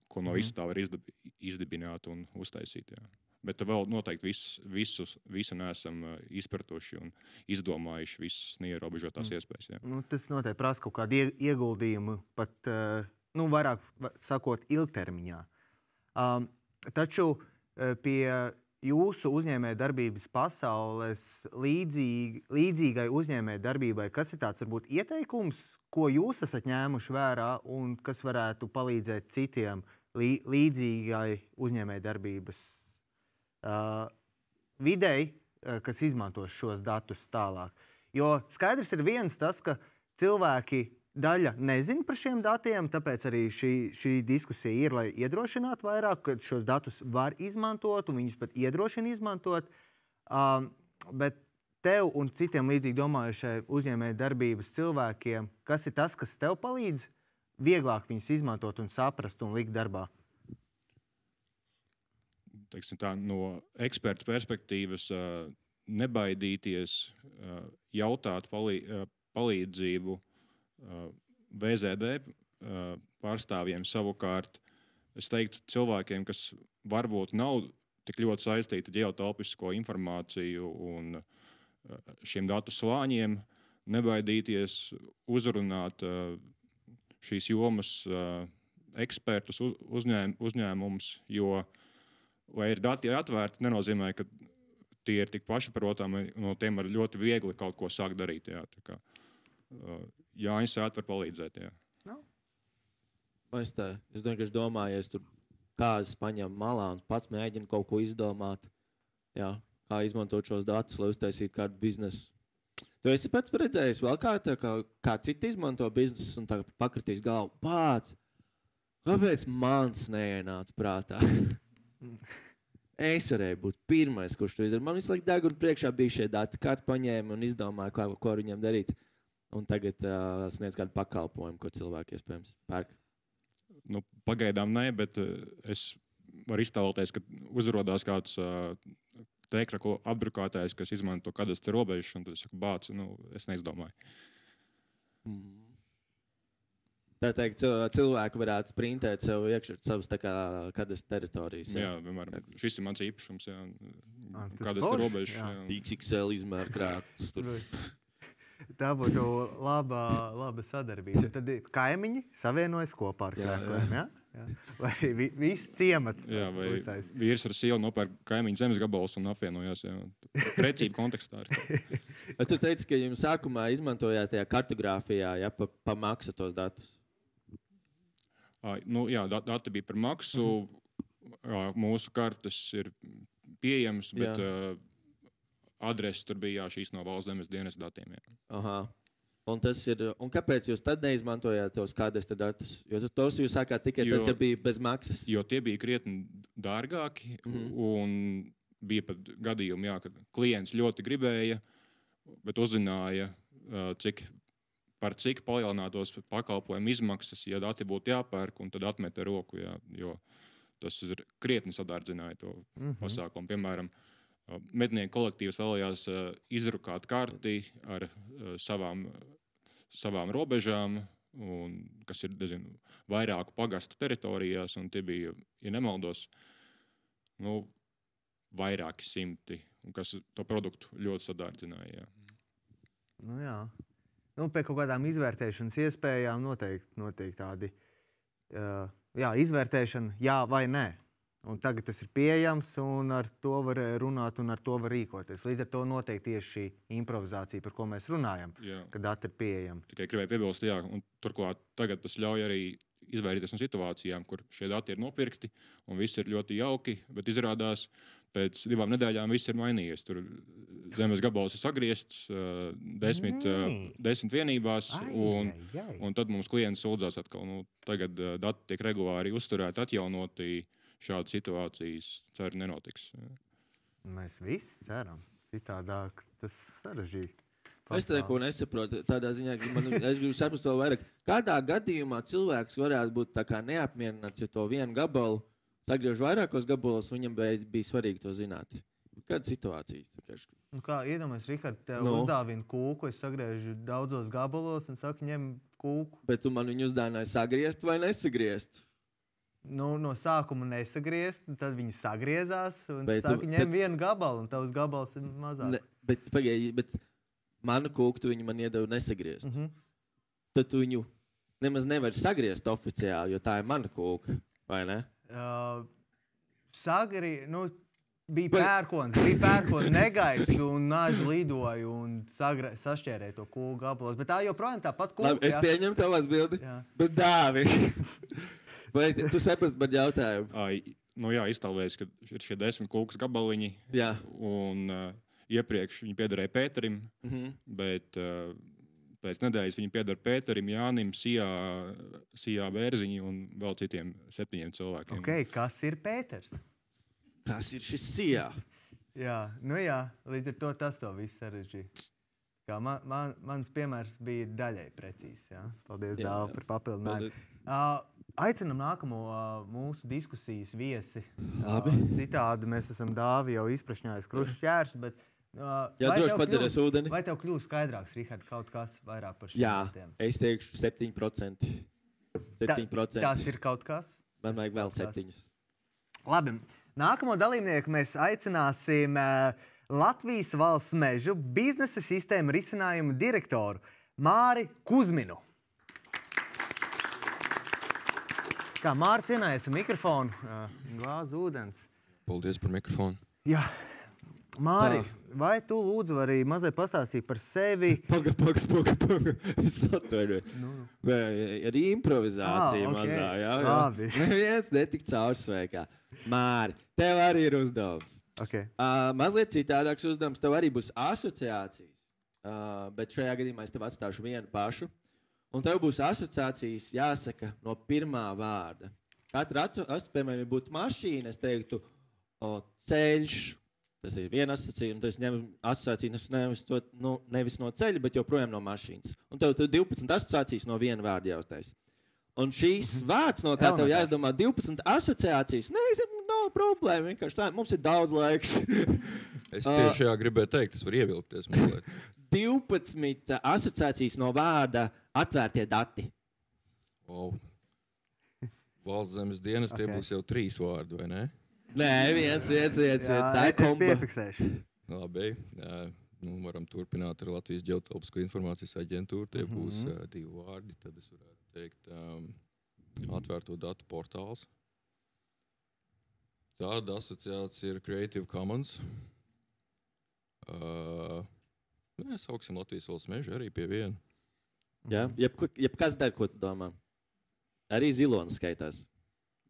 ko no Mhm. visa tā var izdab, izdibināt un uztaisīt. Jā. Bet vēl noteikti vis, visus, visu neesam uh, izpratuši un izdomājuši visas neierobežotās Mm. iespējas. Jā. nu, tas noteikti prasa kaut kādu ie- ieguldījumu, pat eh, nu, vairāk va- sakot, ilgtermiņā. Um, taču pie jūsu uzņēmējdarbības pasaules līdzīgi, līdzīgai uzņēmējdarbībai, kas ir tāds varbūt ieteikums, ko jūs esat ņēmuši vērā un kas varētu palīdzēt citiem lī, līdzīgai uzņēmējdarbības uh, videi, uh, kas izmantos šos datus tālāk? Jo skaidrs ir viens tas, ka cilvēki daļa nezina par šiem datiem, tāpēc arī šī, šī diskusija ir, lai iedrošinātu vairāk, ka šos datus var izmantot un viņus pat iedrošina izmantot. Um, bet tev un citiem līdzīgi domājušai uzņēmēju darbības cilvēkiem, kas ir tas, kas tev palīdz vieglāk viņus izmantot un saprast un likt darbā? Teiksim, tā, no eksperta perspektīvas nebaidīties, jautāt palī, palīdzību VZD pārstāvjiem savukārt es teiktu cilvēkiem, kas varbūt nav tik ļoti saistīti ar ģeotelpisko informāciju un šiem datu slāņiem, nebaidīties uzrunāt šīs jomas ekspertus, uzņēm, uzņēmumus, jo, lai ir dati ir atvērti, nenozīmē, ka tie ir tik pašsaprotami, no tiem var ļoti viegli kaut ko sākt darīt. Jā, Jānis Sēta var palīdzēt. Jā. No. Es, tā, es vienkārši domāju, ja es tur kāzas paņemu malā un pats mēģinu kaut ko izdomāt, jā, kā izmantot šos datus, lai uztaisītu kādu biznesu. Tu esi pats redzējis, vēl kā, tā, kā, kā citi izmanto biznesu un pakritīs galvu. Pats, kāpēc mans neienāca prātā? es varēju būt pirmais, kurš to izdarīja. Man visu laiku deguna priekšā bija šie dati, kāds paņēma un izdomāja, ko, ko ar viņiem darīt un tagad uh, sniedz kādu pakalpojumu, ko cilvēki iespējams pērk? Nu, pagaidām nē, bet uh, es varu iztēloties, ka uzrādās kāds uh, tēkļa apdrukātājs, kas izmanto kādas robežas, un tad es saku, bāc, nu, es neizdomāju. Mm. Tā teikt, cilvēki varētu printēt sev iekšā savas kādas teritorijas. Jā, jā vienmēr. Šis ir mans īpašums. Jā. À, kādas ir robežas? XXL izmēra krāpes. Tā būtu laba, laba sadarbība. Tad kaimiņi savienojas kopā ar krākliem. Ja? Jā. Vai arī viss ciemats. Jā, vai uztais. vīrs ar sievu nopērk kaimiņu zemes gabalus un apvienojās. Precīzi kontekstā. tu teici, ka jums sākumā izmantojāt tajā kartogrāfijā ja, pa, pa maksu tos datus. À, nu, jā, dati bija par maksu. Mm -hmm. Mūsu kartes ir pieejamas, bet jā adreses tur bija jā, šīs no valsts zemes dienas datiem. Un, ir, un kāpēc jūs tad neizmantojāt tos kādas datus? Jo tos jūs sākāt tikai jo, tad, kad bija bez maksas. Jo tie bija krietni dārgāki. Mm -hmm. Un bija pat gadījumi, jā, kad klients ļoti gribēja, bet uzzināja, cik, par cik palielinātos pakalpojumu izmaksas, ja dati būtu jāpērk, un tad atmeta roku. Jā, jo tas ir krietni sadārdzināja to mm -hmm. pasākumu. Piemēram, Mednieku kolektīvs vēlējās izrukāt karti ar savām, savām robežām, un, kas ir nezinu, vairāku pagastu teritorijās. Tie bija, ja nemaldos, nu, vairāki simti, kas to produktu ļoti sadārdzināja. Nu, jā. Nu, pie kaut kādām izvērtēšanas iespējām noteikti, noteikti tādi uh, jā, izvērtēšana, jā vai nē. Un tagad tas ir pieejams, un ar to var runāt, un ar to var rīkoties. Līdz ar to noteikti tieši šī improvizācija, par ko mēs runājam, jā. kad dati ir pieejami. Tikai gribēju piebilst, jā, un turklāt tagad tas ļauj arī izvairīties no situācijām, kur šie dati ir nopirkti un viss ir ļoti jauki, bet izrādās, pēc divām nedēļām viss ir mainījies. Tur zemes gabals ir sagriezts uh, desmit, uh, desmit vienībās, ai, un, ai, ai. un tad mums klients sūdzās atkal, nu, tagad dati tiek regulāri uzturēti, atjaunoti. Šādas situācijas ceru nenotiks. Mēs visi ceram. Citādāk tas sarežģīti. Es neko nesaprotu. Tādā ziņā, ka man, es gribu saprast vēl vairāk. Kādā gadījumā cilvēks varētu būt neapmierināts, ja to vienu gabalu sagriež vairākos gabalos, viņam bija, bija svarīgi to zināt. Kāda situācija? Nu kā iedomājieties, Rihards, tev no. Nu. uzdāvina kūku, es sagriežu daudzos gabalos un saku, ņem kūku. Bet tu man viņu uzdāvināji sagriezt vai nesagriezt? Nu, no sākuma nesagriezt, tad viņi sagriezās un bet, saka, ņem bet, vienu gabalu, un tavs gabals ir mazāks. Ne, bet, pagaidi, bet manu kūku viņi man iedeva nesagriezt. Mm -hmm. Tad tu viņu nemaz nevari sagriezt oficiāli, jo tā ir mana kūka, vai ne? Uh, sagri, nu, bija pērkons, bija pērkons, negaidīts, un nāži lidoja un sagra, sašķērēja to kūku gabalos. Bet tā joprojām tāpat kūka. Labi, es pieņemu tavu atbildi. Jā. Bet dāvi. Vai tu saprati man jautājumu? Ai, nu jā, iztēlojies, ka ir šie desmit kūkas gabaliņi. Jā. Un uh, iepriekš viņi piederēja Pēterim, Mhm. bet uh, pēc nedēļas viņi pieder Pēterim, Jānim, Sijā, Sijā Bērziņam un vēl citiem septiņiem cilvēkiem. Okay, kas ir Pēters? Kas ir šis sijā? Jā, nu jā, līdz ar to tas to visu sarežģīja. Kā Man, man, mans piemērs bija daļai precīzs. Jā. Paldies, Dāvā, par papildinājumu. Paldies. Uh, aicinam nākamo uh, mūsu diskusijas viesi. Labi. Uh, citādi mēs esam Dāvi jau izprašņājis krušas ķērs. Bet, uh, Jā, droši padzerēs ūdeni. Vai tev kļūst skaidrāks, Rihard, kaut kas vairāk par šiem Jā, lietām? es teikšu 7%. 7%. Tas ir kaut kas. Man vajag vēl. 7%. Labi. Nākamo dalībnieku mēs aicināsim uh, Latvijas valsts mežu biznesa sistēmu risinājumu direktoru Māri Kuzminu. Kā Mārcis ienāca ar mikrofonu, uh, glāzi ūdens. Paldies par mikrofonu. Jā, Māri, vai tu lūdzu arī mazliet pastāstīt par sevi? Pagaid, pagaid, pagaid. Paga. Es atvainojos. Nu, Vai Ar improvizāciju Ah, ok. mazā. Jā, jā. Labi. Neviens netika caursveikā. Māri, tev arī ir uzdevums. okay. Uh, mazliet citādāks uzdevums. Tev arī būs asociācijas. Uh, bet šajā gadījumā es tev atstāšu vienu pašu. Un tev būs asociācijas jāsaka no pirmā vārda. Katra asociācija, piemēram, ja būtu mašīna, es teiktu, o, ceļš. Tas ir viena asociācija, un tas ņem asociācijas nevis, to, nu, nevis no ceļa, bet joprojām no mašīnas. Un tev tur 12 asociācijas no viena vārda jāuztais. Un šīs vārds, no kā tev jāizdomā 12 asociācijas, nezinu, nav problēma. Vienkārši tā, mums ir daudz laiks. Es tieši šajā gribēju teikt, tas var ievilkties mazliet. 12 asociācijas no vārda atvērtie dati. Wow. Valsts zemes dienas tie Ok. būs jau trīs vārdi, vai ne? Nē, viens, viens, viens. viens. Tā ir komba. piefiksēšu. Labi. Jā, nu, varam turpināt ar Latvijas ģeotelpisko informācijas aģentūru. Tie būs Mhm. uh, divi vārdi. Tad es varētu teikt, um, atvērto datu portāls. Tāda asociācija ir Creative Commons. Uh, Nē, sauksim Latvijas valsts mežu arī pie viena. Jā, jebko- jebkas der, ko tu domā. Arī zilonis skaitās.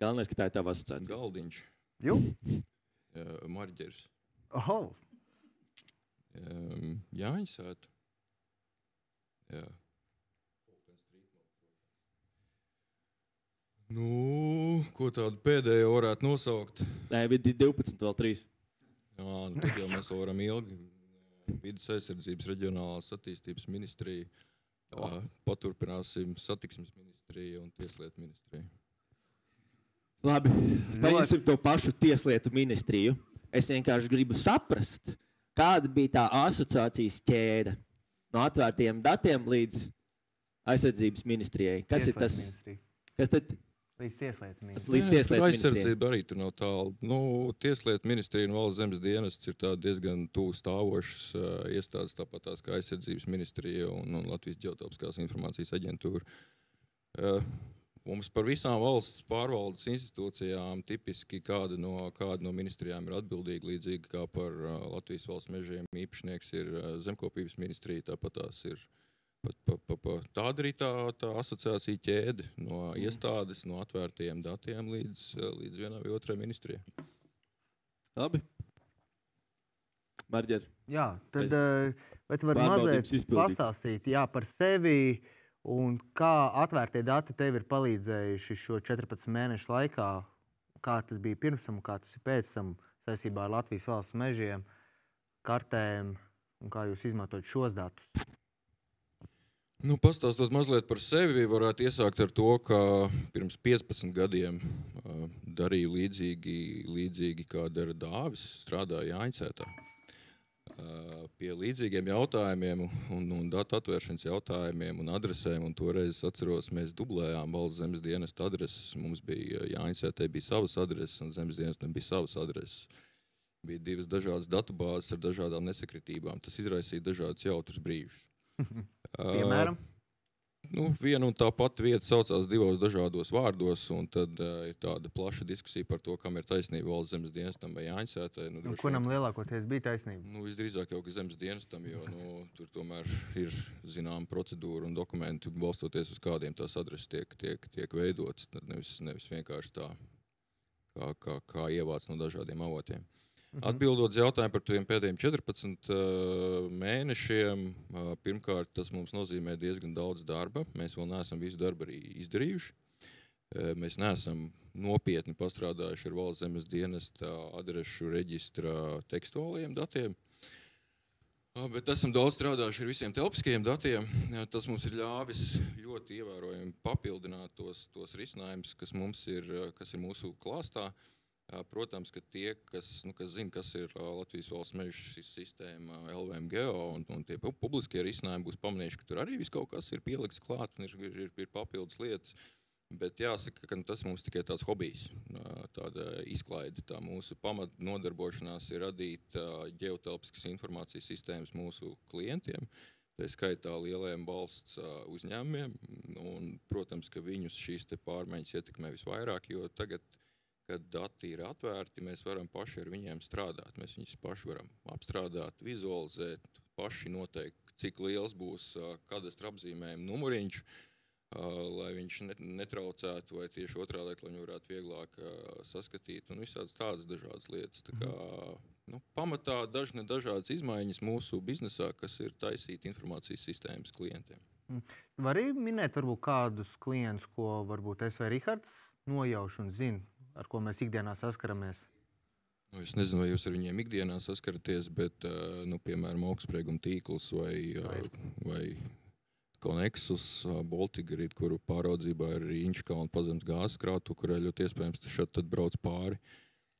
Galvenais, ka tā ir tava asociācija. Galdiņš, Jū? uh, Marģers, Oh, um, Jāņsēt. Jā. Nu, ko tādu pēdējo varētu nosaukt? Nē, bija 12, vēl 3. Jā, nu tad jau mēs varam ilgi. Vides aizsardzības reģionālās attīstības ministrija. Oh. Paturpināsim satiksmes ministriju un tieslietu ministriju. Labi, Domāju- paņemsim to pašu tieslietu ministriju. Es vienkārši gribu saprast, kāda bija tā asociācijas ķēde no atvērtiem datiem līdz aizsardzības ministrijai. Kas ir tas? Kas tad Līdz tieslietu ministrijai. līdz tieslietu aizsardzība arī tur nav tālu. Nu, tieslietu ministrija un valsts zemes dienests ir diezgan tuvu stāvošas uh, iestādes, tāpat tās kā aizsardzības ministrija un, un Latvijas ģeotelpiskās informācijas aģentūra. Uh, mums par visām valsts pārvaldes institūcijām tipiski kāda no, kāda no ministrijām ir atbildīga, līdzīgi kā par uh, Latvijas valsts mežiem īpašnieks ir uh, zemkopības ministrija, tāpat tās ir. Pa, pa, pa, pa. Tāda arī tā, tā asociācija ķēde no mm. iestādes, no atvērtajiem datiem līdz, eh, līdz vienai vai otrai ministrijai. Labi. Marģer, Jā, tad eh, vai tu vari mazliet pastāstīt jā, par sevi un kā atvērtie dati tev ir palīdzējuši šo 14 mēnešu laikā? Kā tas bija pirms tam, un kā tas ir pēc tam saistībā ar Latvijas valsts mežiem, kartēm un kā jūs izmantojat šos datus? Nu, pastāstot mazliet par sevi, varētu iesākt ar to, ka pirms 15 gadiem uh, darīju līdzīgi, līdzīgi kā dara Dāvis, strādāju Jāņcētā. Uh, pie līdzīgiem jautājumiem, un, un datu atvēršanas jautājumiem un adresēm. Un toreiz atceros, mēs dublējām valsts zemes dienesta adreses. Mums bija Jāņcētē bija savas adreses, un zemes dienestam bija savas adreses. Bija divas dažādas datubāzes ar dažādām nesakritībām. Tas izraisīja dažādus jautrus brīžus. Piemēram, nu, viena un tā pati vieta saucās divos dažādos vārdos, un tad uh, ir tāda plaša diskusija par to, kam ir taisnība valsts zemes dienestam vai Jāņsētai. Nu, Nu, Kuram lielākoties bija taisnība? Nu, visdrīzāk jau ka zemes dienestam, jo nu, tur tomēr ir zināma procedūra un dokumenti, balstoties uz kādiem tās adreses tiek, tiek, tiek veidotas. Tad nevis, nevis vienkārši tā, kā, kā, kā ievāc no dažādiem avotiem. Mhm. Atbildot uz jautājumu par tiem pēdējiem 14 uh, mēnešiem, uh, pirmkārt, tas mums nozīmē diezgan daudz darba. Mēs vēl neesam visu darbu arī izdarījuši. Uh, mēs neesam nopietni pastrādājuši ar valsts zemes dienesta adrešu reģistra tekstuālajiem datiem. Bet esam daudz strādājuši ar visiem telpiskajiem datiem. Tas mums ir ļāvis ļoti ievērojami papildināt tos, tos risinājumus, kas ir, kas ir mūsu klāstā. Uh, Protams, ka tie, kas, nu, kas zina, kas ir Latvijas valsts meža sistēma, LVM geo un, un tie pu- publiskie risinājumi, būs pamanījuši, ka tur arī viss kaut kas ir pielikts klāt un ir, ir, ir, papildus lietas. Bet jāsaka, ka tas mums tikai tāds hobijs, tāda izklaide. Tā mūsu pamat nodarbošanās ir radīt ģeotelpiskas informācijas sistēmas mūsu klientiem. Tā skaitā lielajiem valsts uzņēmumiem. Un, protams, ka viņus šīs pārmaiņas ietekmē visvairāk, jo tagad, kad dati ir atvērti, mēs varam paši ar viņiem strādāt. Mēs viņus paši varam apstrādāt, vizualizēt, paši noteikt, cik liels būs kadastra apzīmējuma numuriņš, lai viņš net, netraucētu, vai tieši otrādi, lai viņi varētu vieglāk saskatīt, un visādas tādas dažādas lietas. Tā kā, nu, pamatā dažne dažādas izmaiņas mūsu biznesā, kas ir taisīt informācijas sistēmas klientiem. Var arī minēt, varbūt kādus klientus, ko varbūt es vai Rihards nojauš un zina, ar ko mēs ikdienā saskaramies. Nu, es nezinu, vai jūs ar viņiem ikdienā saskaraties, bet, nu, piemēram, augstsprieguma tīkls vai, vai Konexus, Baltigrīt, kuru pāraudzībā ir Inčka un pazemes gāzes krātu, kurai ļoti iespējams šeit tad brauc pāri.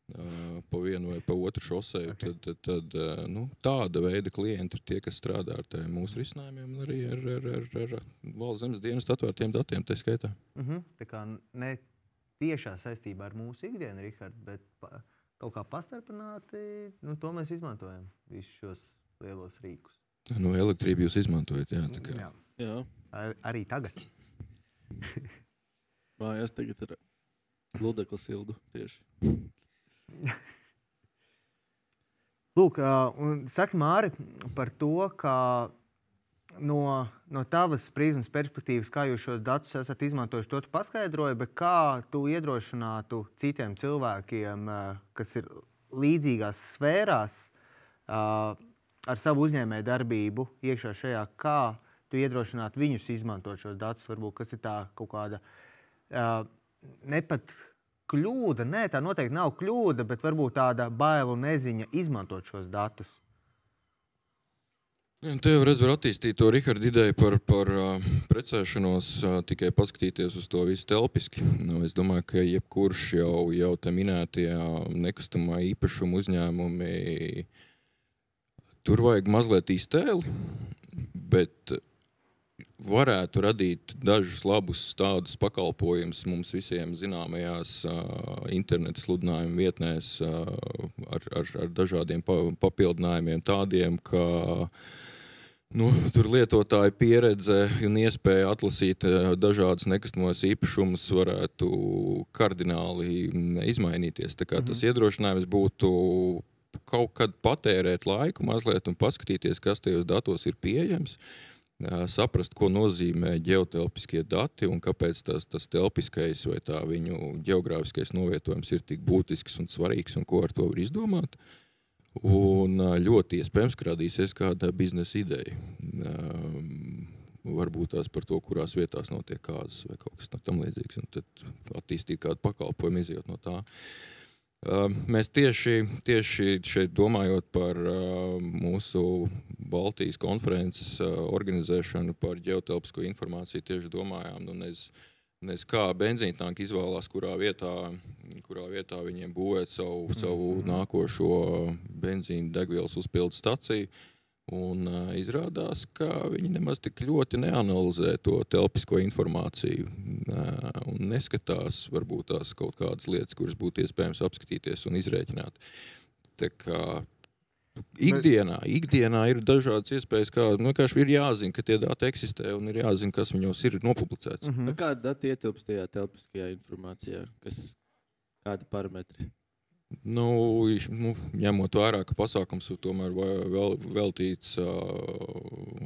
Pa vienu vai pa otru šoseju. Ok. Okay. Tad, tad, tad, nu, tāda veida klienti ir tie, kas strādā ar mūsu risinājumiem arī ar, ar, ar, ar, ar valsts zemes dienas atvērtiem datiem. Tā skaitā. Uh -huh. Tā kā ne tiešā saistībā ar mūsu ikdienu, Rihard, bet pa, kaut kā pastarpināti, nu, to mēs izmantojam visus šos lielos rīkus. Nu, elektrību jūs izmantojat. Jā, tā kā. Jā. Jā, Ar, arī tagad. mājās tagad ir Ludekla sildu tieši. Lūk, un saka, Māri, par to, ka no, no tavas prizmas perspektīvas, kā jūs šos datus esat izmantojuši, to tu paskaidroji, bet kā tu iedrošinātu citiem cilvēkiem, ā, kas ir līdzīgās sfērās, ā, ar savu uzņēmēju darbību iekšā šajā, kā tu iedrošinātu viņus izmantot šos datus, varbūt kas ir tā kaut kāda ā, ne pat kļūda, nē, tā noteikti nav kļūda, bet varbūt tāda baila un neziņa izmantot šos datus. Jā, Te jau redzu, var attīstīt to Rahardu ideju par, par uh, precēšanos, uh, tikai paskatīties uz to visu telpiski. Nu, es domāju, ka jebkurš jau, jau te minētie uh, nekustamā īpašuma uzņēmumi, tur vajag mazliet iztēli, bet varētu radīt dažus labus tādus pakalpojumus mums visiem zināmajās uh, interneta sludinājuma vietnēs uh, ar, ar, ar dažādiem pa, papildinājumiem, tādiem, ka nu, tur lietotāja pieredze un iespēja atlasīt uh, dažādas nekustamos īpašumus varētu kardināli mm, izmainīties. Tā kā tas iedrošinājums būtu kaut kad patērēt laiku mazliet un paskatīties, kas tajos datos ir pieejams. ā, Saprast, ko nozīmē geotelpiskie dati un kāpēc tas, tas telpiskais vai tā viņu geogrāfiskais novietojums ir tik būtisks un svarīgs un ko ar to var izdomāt. Un ļoti iespējams, ka radīsies kāda biznesa ideja. Ām, Varbūt tās par to, kurās vietās notiek kāzas vai kaut kas no tam līdzīgs. Un tad attīstīt kādu pakalpojumu, izjūt no tā. Uh, Mēs tieši, tieši šeit domājot par uh, mūsu Baltijas konferences uh, organizēšanu par ģeotelpisko informāciju, tieši domājām, nu, nez, nez kā benzīntanki izvēlās, kurā vietā, kurā vietā viņiem būvēt savu, savu nākošo benzīna degvielas uzpildu staciju. Un, uh, izrādās, ka viņi nemaz tik ļoti neanalizē to telpisko informāciju uh, un neskatās varbūt tās kaut kādas lietas, kuras būtu iespējams apskatīties un izrēķināt. Tā kā Ikdienā, ikdienā ir dažādas iespējas, kā nu, ir jāzina, ka tie dati eksistē un ir jāzina, kas viņos ir nopublicēts. Mm -hmm. Kāda data ietilpst tajā telpiskajā informācijā? Kas, kādi parametri? Nu, nu, ņemot vērā, ka pasākums tomēr vēl, veltīts uh,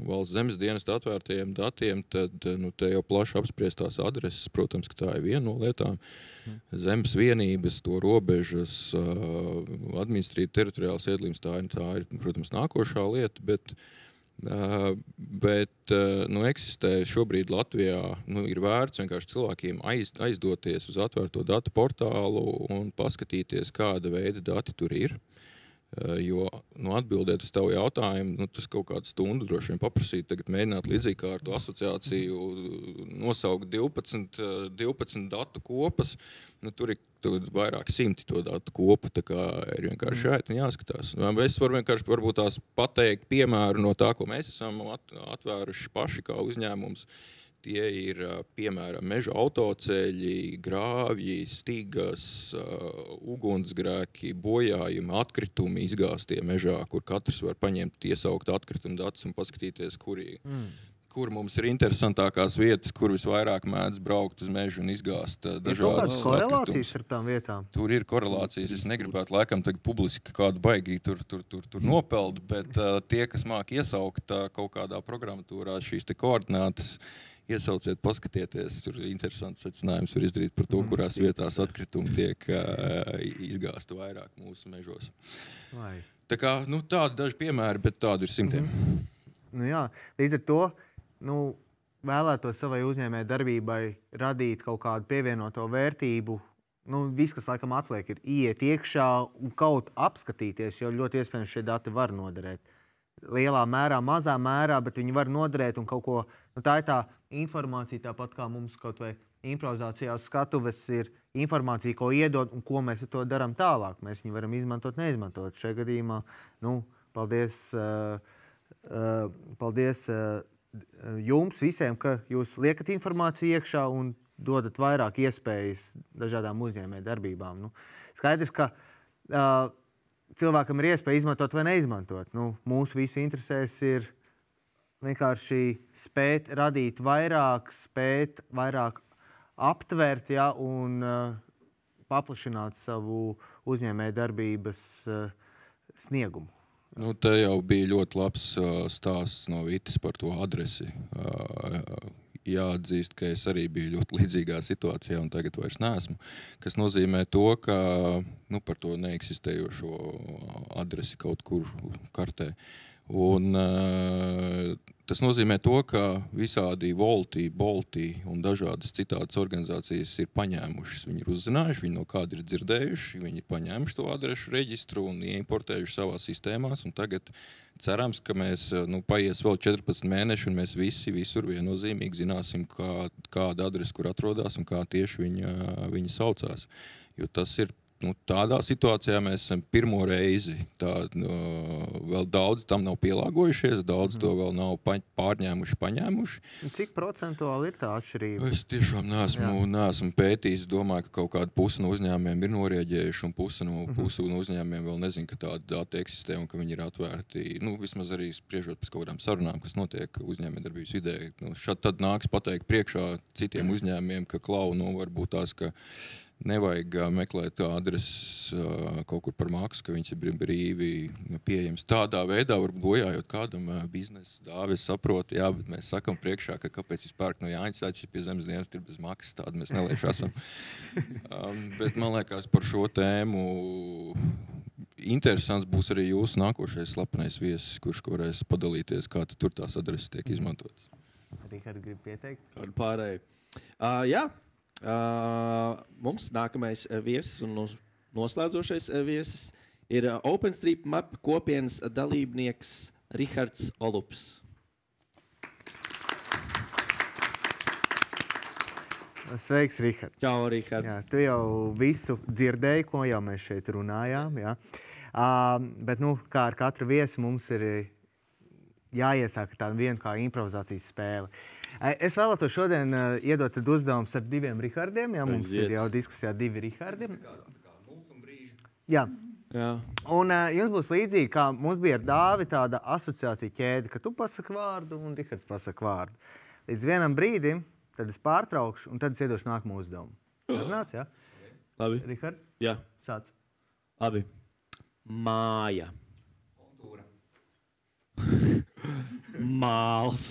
valsts zemes dienas atvērtajiem datiem, tad nu, te jau plaši apspriestās adreses, protams, tā ir viena no lietām. Mm. Zemes vienības, to robežas, uh, administratīvas teritoriālas iedalījums, tā, tā ir, protams, nākošā lieta. Bet, uh, Uh, bet uh, nu, eksistē šobrīd Latvijā, nu, ir vērts vienkārši cilvēkiem aiz, aizdoties uz atvērto datu portālu un paskatīties, kāda veida dati tur ir. Uh, jo nu, atbildēt uz tavu jautājumu, nu, tas kaut kādu stundu droši vien paprasīt. Tagad mēģināt līdzīgi kā ar to asociāciju nosaukt 12, 12 datu kopas. Nu, tur ir vairāk simti to datu kopu. Tā kā ir vienkārši mm. šeit jāskatās. Es varu vienkārši varbūt tās pateikt piemēru no tā, ko mēs esam atvēruši paši kā uzņēmums. Tie ir piemēram meža autoceļi, grāvji, stīgas, ugunsgrēki, bojājumi, atkritumi izgāztie mežā, kur katrs var paņemt, iesaukt atkritumu datus un paskatīties, kuri mm kur mums ir interesantākās vietas, kur visvairāk mēdz braukt uz mežu un izgāzt dažādas korelācijas ar tām vietām. Tur ir korelācijas. Es negribētu laikam publiski kādu baigīgi tur, tur, tur, tur nopeld, bet uh, tie, kas māk iesaukt uh, kaut kādā programmatūrā šīs koordinātas, iesauciet, paskatieties. Tur ir interesants secinājums var izdarīt par to, mm, kurās vietās atkritumi tiek uh, izgāzti vairāk mūsu mežos. Vai. Tā kā, nu, tādi daži piemēri, bet tādu ir simtiem. Mm. Nu jā, līdz ar to nu, vēlētos savai uzņēmēji darbībai radīt kaut kādu pievienoto vērtību. Nu, viss, kas laikam atliek, ir iet iekšā un kaut apskatīties, jo ļoti iespējams šie dati var noderēt. Lielā mērā, mazā mērā, bet viņi var noderēt un kaut ko. Nu, tā ir tā informācija, tāpat kā mums kaut vai improvizācijā skatuves ir informācija, ko iedod un ko mēs ar to darām tālāk. Mēs viņu varam izmantot, neizmantot. Šajā gadījumā, nu, paldies, uh, uh, paldies uh, jums visiem, ka jūs liekat informāciju iekšā un dodat vairāk iespējas dažādām uzņēmēju darbībām. Nu, skaidrs, ka uh, cilvēkam ir iespēja izmantot vai neizmantot. Nu, mūsu visu interesēs ir vienkārši spēt radīt vairāk, spēt vairāk aptvert ja, un uh, paplašināt savu uzņēmēju darbības uh, sniegumu. Nu, te jau bija ļoti labs uh, stāsts no Vitas par to adresi. Uh, jāatzīst, ka es arī biju ļoti līdzīgā situācijā, un tagad vairs neesmu. Tas nozīmē to, ka nu, par to neeksistējošo adresi kaut kur kartē. Uh, Un, uh, tas nozīmē, to, ka visādi Volti, Bolti un dažādas citādas organizācijas ir paņēmušas, viņi ir uzzinājuši, viņi no kāda ir dzirdējuši, viņi ir paņēmuši to adresu reģistru un importējuši savā sistēmās. Tagad cerams, ka mēs nu, paies vēl 14 mēneši, un mēs visi visur viennozīmīgi zināsim, kā, kāda adrese kur atrodas un kā tieši viņa, viņa saucās. Jo tas ir nu, tādā situācijā mēs esam pirmo reizi. Tā, nu, vēl daudz tam nav pielāgojušies, daudz to vēl nav pa, pārņēmuši, paņēmuši. Cik procentuāli ir tā atšķirība? Es tiešām neesmu, neesmu pētījis. Domāju, ka kaut kāda puse no uzņēmumiem ir norēģējuši, un puse no, mm. puse no uzņēmumiem vēl nezina, ka tāda data eksistē un ka viņi ir atvērti. Nu, vismaz arī spriežot pēc kaut kādām sarunām, kas notiek uzņēmējdarbības vidē. Nu, šad tad nāks pateikt priekšā citiem uzņēmumiem, ka klau, nu, varbūt tās, ka Nevajag uh, meklēt adreses uh, kaut kur par maksu, ka viņas ir brīvi pieejamas. Tādā veidā, varbūt bojājot kādam uh, biznesa dāvi, es saprotu, jā, bet mēs sakam priekšā, ka kāpēc vispār no Jāņas atšķiras pie zemes dienas ir bez maksas, tādu mēs nelieši esam. um, bet man liekas par šo tēmu. Interesants būs arī jūsu nākošais slepenais viesis, kurš varēs padalīties, kā tur tās adreses tiek izmantotas. Arī kādu grib pieteikt? Kādu pārēju? Uh, jā, Uh, mums nākamais viesis un noslēdzošais viesis ir OpenStreetMap kopienas dalībnieks Rihards Olups. Sveiks, Rihard. Čau, Rihard. Jā, tu jau visu dzirdēji, ko jau mēs šeit runājām. Jā. Uh, bet, nu, kā ar katru viesi, mums ir jāiesāk tāda viena kā improvizācijas spēle. Es vēlētos šodien uh, iedot uzdevumu ar diviem Rihardiem. Jā, mums Aiziet. ir jau diskusijā divi Rihardi. Jā. Jā. Un uh, jums būs līdzīgi, kā mums bija ar Dāvi tāda asociācija ķēde, ka tu pasaki vārdu un Rihards pasaka vārdu. Līdz vienam brīdim, tad es pārtraukšu, un tad es iedošu nākamo uzdevumu. Nāc, jā, Labi. Rihard, Jā. sāc. Labi. Māja. Māls.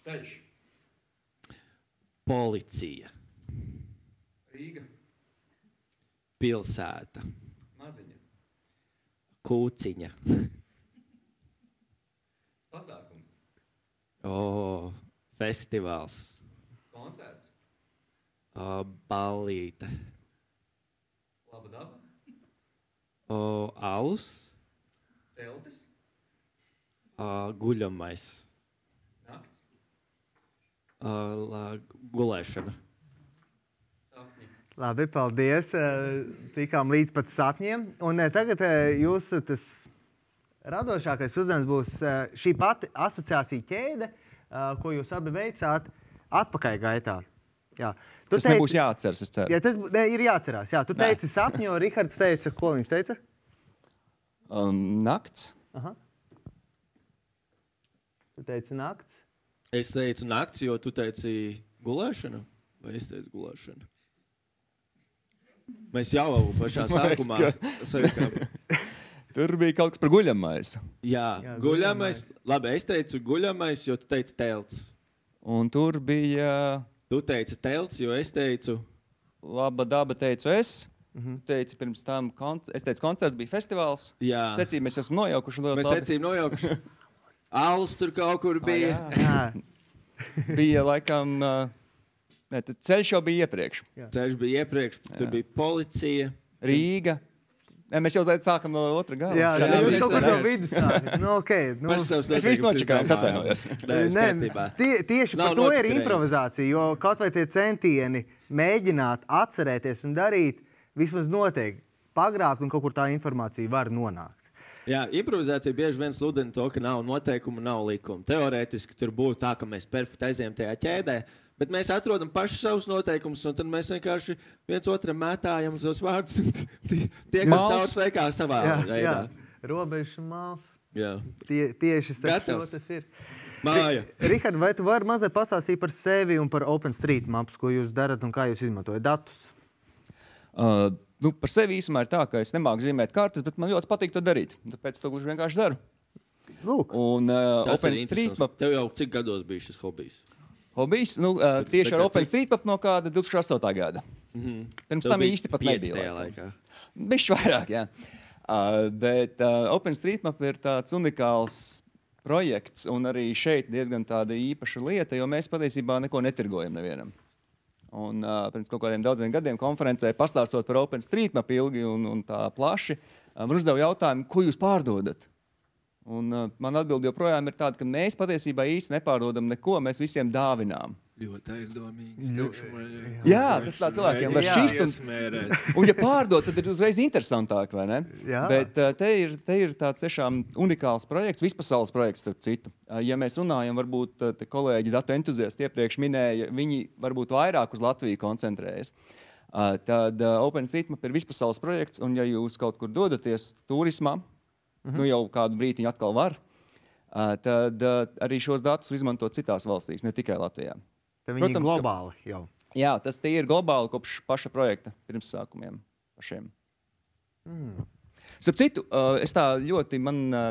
Ceļš. Policija. Rīga. Pilsēta. Maziņa. Kūciņa. Pasākums. O, festivāls. Koncerts. O, ballīte. Laba daba. O, alus. Teltis. O, guļamais. La, gulēšana. Labi, paldies. Tikām līdz pat sapņiem. Un tagad jūsu tas radošākais uzdevums būs šī pati asociācija ķēde, ko jūs abi veicāt atpakaļ gaitā. Jā. Tu Tas nebūs jāatceras, es ceru. Jā, tas ne, ir jāatcerās. Jā, tu Nē. teici sapņu, un Rihards teica, ko viņš teica? Um, nakts. Aha. Tu teici nakts. Es teicu nakts, jo tu teici gulēšana. Vai es teicu gulēšana? Mēs jau pašā sākumā salikām. Tur bija kaut kas par guļamais. Jā, Jā, guļamais. Labi, es teicu guļamais, jo tu teici telts. Un tur bija Tu teici telts, jo es teicu. laba daba, teicu es. Mhm. Tu teici pirms tam, konc es teicu, koncerts bija festivāls. Jā, Secīgi mēs esam nojaukuši mēs secījām nojaukuši. Alus tur kaut kur bija. jā. Jā, Bija laikam, uh, ne, ceļš jau bija iepriekš. Ceļš bija iepriekš, tur Jā. bija policija. Rīga. Ne, mēs jau sākam no otra gala. jā, jā, Jā, mēs no vidus sākat. Nu, okay, nu. Mēs noteikumus nočakāju, es izdomājām. atvainojos. Nē, tie, tieši Nav par to ir improvizācija. Jo kaut vai tie centieni mēģināt atcerēties un darīt, vismaz noteikti pagrābt, un kaut kur tā informācija var nonākt. Jā, improvizācija bieži vien sludina to, ka nav noteikumu, nav likuma. Teorētiski tur būtu tā, ka mēs perfekti aizējām tajā ķēdē, bet mēs atrodam paši savus noteikumus, un tad mēs vienkārši viens otram mētājam tos vārdus un tiekam caur sveikā savā Jā, jā. veidā. robežas un mākslas. Jā. Tie, tieši tas ir. Māja. Rihard, vai tu vari mazliet pastāstīt par sevi un par OpenStreetMaps, ko jūs darat un kā jūs izmantojat datus? Uh, nu, par sevi īsumā ir tā, ka es nemāku zīmēt kartes, bet man ļoti patīk to darīt. Tāpēc to gluži vienkārši daru. Lūk, Un uh, OpenStreetMap. Tev jau cik gados bija šis hobijs? hobijs nu, uh, Tas tieši tā ar OpenStreetMap no kāda 2008. gada. Pirms tam īsti pat nebija. Bišķi vairāk, jā. Uh, bet uh, OpenStreetMap ir tāds unikāls projekts, un arī šeit diezgan tāda īpaša lieta, jo mēs patiesībā neko netirgojam nevienam. Un uh, pirms kaut kādiem daudziem gadiem konferencē pastāstot par OpenStreetMap ilgi un, un tā plaši, man uzdeva jautājumu, ko jūs pārdodat? Un, uh, man atbild joprojām ir tāda, ka mēs patiesībā īsti nepārdodam neko, mēs visiem dāvinām. Ļoti aizdomīgi. Jā, tas tā cilvēkiem var Jā. šķist. Un, Un, ja pārdod, tad ir uzreiz interesantāk, vai ne? Jā. Bet uh, te ir, te ir tāds tiešām unikāls projekts, vispasaules projekts, starp citu. Ja mēs runājam, varbūt te kolēģi, datu entuziasti iepriekš minēja, viņi varbūt vairāk uz Latviju koncentrējas. Tad OpenStreetMap ir vispasaules projekts, un ja jūs kaut kur dodaties turismā, Mhm. nu jau kādu brīdi atkal var, uh, tad uh, arī šos datus var izmantot citās valstīs, ne tikai Latvijā. Tad viņi ir Protams, ka- globāli jau. Jā, tas tie ir globāli kopš paša projekta pirmsākumiem. Pašiem. Mm. Starp citu, uh, es tā ļoti man uh,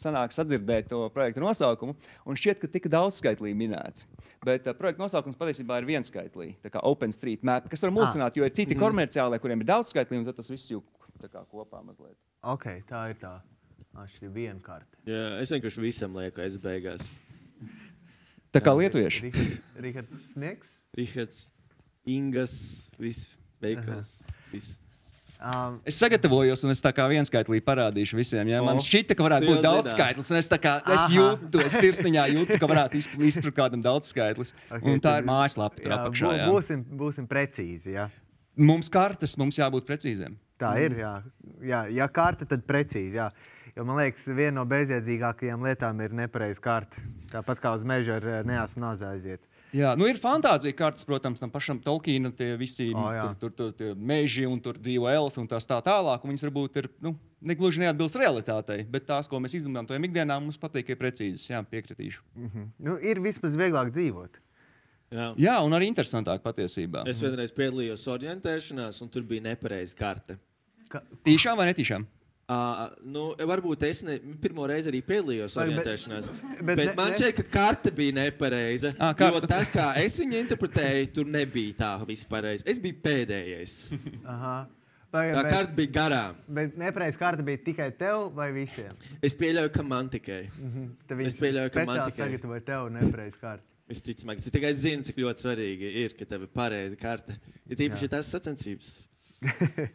sanāk sadzirdēt to projektu nosaukumu, un šķiet, ka tika daudzskaitlīgi minēts. Bet uh, projekta nosaukums patiesībā ir vienskaitlīgi, tā kā OpenStreetMap, kas var mulsināt, jo ir citi komerciāli, kuriem ir daudzskaitlīgi, un tad tas viss jau tā kā kopā mazliet. Okay, tā ir tā atšķirība viena karte. Jā, es vienkārši visam lieku aiz beigās. Tā kā lietuvieši. Rihards sniegs. Rihards, Ingas, viss, veikals. Viss. Um, Es sagatavojos, un es tā kā vienskaitlīgi parādīšu visiem. Ja? Man šķita, ka varētu būt daudz skaitlis, es, kā, es jūtu, es sirsniņā jūtu, ka varētu izp- izprast kādam daudz skaitlis. Ok, Un tā ir mājaslapa tur apakšā. jā. Būsim, būsim precīzi. Jā. Mums kartes, mums jābūt precīziem. Tā ir. Jā. Jā, ja karte, tad precīzi. Jā. Jo, man liekas, viena no bezjēdzīgākajām lietām ir nepareiza karte. Tāpat kā uz meža ar eh, neasu nāzi aiziet. Jā, nu ir fantāzija kartes, protams, tam pašam Tolkienam, tie visi O, jā. tur, tur, tur tie meži un tur dzīvo elfi un tās tā tālāk. un Viņas varbūt ir nu, negluži neatbilst realitātei, bet tās, ko mēs izmantojam ikdienā, mums patīk, ka ir precīzas. Jā, piekritīšu. Nu, ir vismaz vieglāk dzīvot. Jā. Jā, un arī interesantāk patiesībā. Es vienreiz piedalījos orientēšanās, un tur bija nepareiza karte. Tiešām vai netīšām? Uh, nu, varbūt es ne, pirmo reizi arī piedalījos orientēšanās. bet Bet, bet man šķiet, ka karte bija nepareiza. Ā, Jo karte. tas, kā es viņu interpretēju, tur nebija tā vispār. Es biju pēdējais. Aha. Vai, Tā bet, karte bija garām. bet nepareiz kārta bija tikai tev vai visiem? Es pieļauju, ka man tikai. Tad Es pieļauju, ka man tikai. sagatavoja tev nepareiz. Visticamāk, es tikai zinu, cik ļoti svarīgi ir, ka tev ir pareiza karte. Ir tīpaši, ja tās sacensības.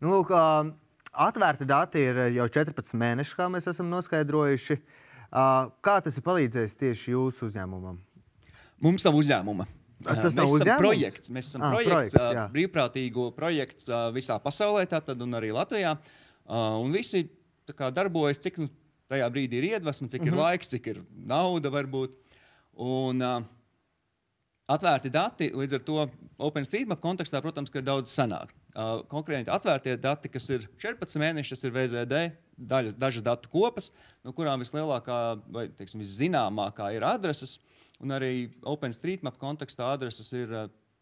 Nu, lūk, ā, atvērti dati ir jau 14 mēneši, kā mēs esam noskaidrojuši. Ā, Kā tas ir palīdzējis tieši jūsu uzņēmumam? Mums nav uzņēmuma. A, tas Mēs nav esam uzņēmums? projekts. Mēs esam Ah, projekts, projekts, brīvprātīgo projekts visā pasaulē, tātad, un arī Latvijā. Un visi tā kā, darbojas, cik nu, tajā brīdī ir iedvesma, cik mm -hmm. ir laiks, cik ir nauda varbūt. Un, ā, Atvērti dati, līdz ar to OpenStreetMap kontekstā, protams, ka ir daudz senāk. Uh, konkrēti atvērtie dati, kas ir 14 mēneši, tas ir VZD, daļas, dažas datu kopas, no kurām vislielākā vai teiksim, viszināmākā ir adreses. Un arī OpenStreetMap kontekstā adreses ir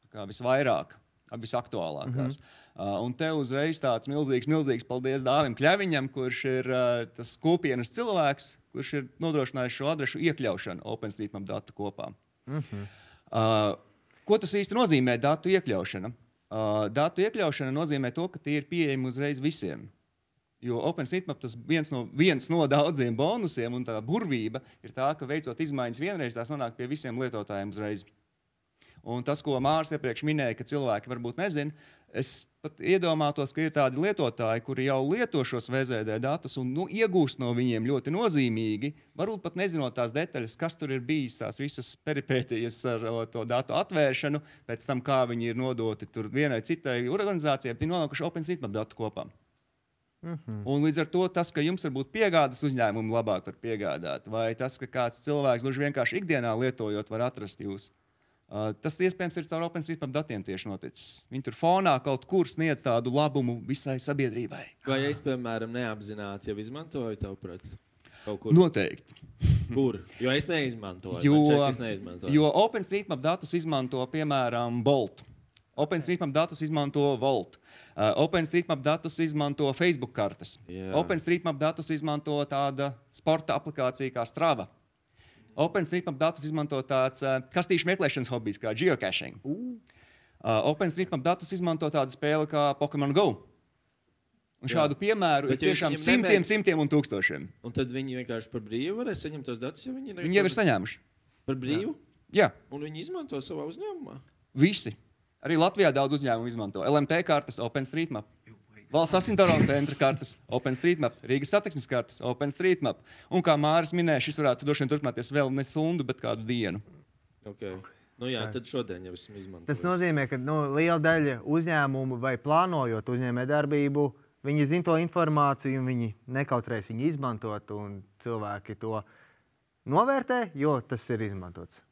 kā visvairāk, visaktuālākās. Mm -hmm. uh, un te uzreiz tāds milzīgs, milzīgs paldies Dāvim Kļaviņam, kurš ir uh, tas kopienas cilvēks, kurš ir nodrošinājis šo adresu iekļaušanu OpenStreetMap datu kopā. Uh, ko tas īsti nozīmē, datu iekļaušana? Uh, datu iekļaušana nozīmē to, ka tie ir pieejami uzreiz visiem. Jo OpenStreetMap tas viens no, viens no daudziem bonusiem un tā burvība ir tā, ka veicot izmaiņas vienreiz, tās nonāk pie visiem lietotājiem uzreiz. Un tas, ko Mārcis iepriekš minēja, ka cilvēki varbūt nezina, es pat iedomātos, ka ir tādi lietotāji, kuri jau lieto šos VZD datus un nu, iegūst no viņiem ļoti nozīmīgi, varbūt pat nezinot tās detaļas, kas tur ir bijis, tās visas peripētijas ar to datu atvēršanu, pēc tam, kā viņi ir nodoti tur vienai citai organizācijai, tie nonākuši OpenStreetMap datu kopā. Un līdz ar to tas, ka jums varbūt piegādes uzņēmumi labāk var piegādāt, vai tas, ka kāds cilvēks gluži vienkārši ikdienā lietojot, var atrast jūs. Uh, tas iespējams ir caur OpenStreetMap datiem tieši noticis. Viņi tur fonā kaut kur sniedz tādu labumu visai sabiedrībai. Vai es, piemēram, neapzināti jau izmantoju tavu prātu? Noteikti. Kur? Jo es neizmantoju. Jo, es neizmantoju. jo OpenStreetMap datus izmanto piemēram Bolt. OpenStreetMap datus izmanto Volt. Uh, OpenStreetMap datus izmanto Facebook kartes. Jā. OpenStreetMap datus izmanto tāda sporta aplikācija kā Strava. OpenStreetMap datus izmanto tāds uh, kastīšu meklēšanas hobijs kā geocaching. Uh, OpenStreetMap datus izmanto tādu spēli kā Pokemon Go. Un Jā. šādu piemēru Bet ir tiešām simtiem, nevajag- simtiem un tūkstošiem. Un tad viņi vienkārši par brīvu varēs saņemt tos datus, ja viņi, Viņi jau ir saņēmuši. par brīvu. Jā, Un viņi izmanto savā uzņēmumā. visi. Arī Latvijā daudz uzņēmumu izmanto LMT kartes, OpenStreetMap. Valsts asintorona centra kartes, OpenStreetMap, Rīgas satiksmes kartes, OpenStreetMap. Un kā Mārcis minēja, šis varētu droši vien turpināties vēl ne stundu, bet kādu dienu. Okay. Nu, jā, tad šodien jau esmu izmantojis. Tas nozīmē, ka nu, liela daļa uzņēmumu vai plānojot uzņēmējdarbību, viņi zina to informāciju, un viņi nekautrēs viņu izmantot, un cilvēki to novērtē, jo tas ir izmantots.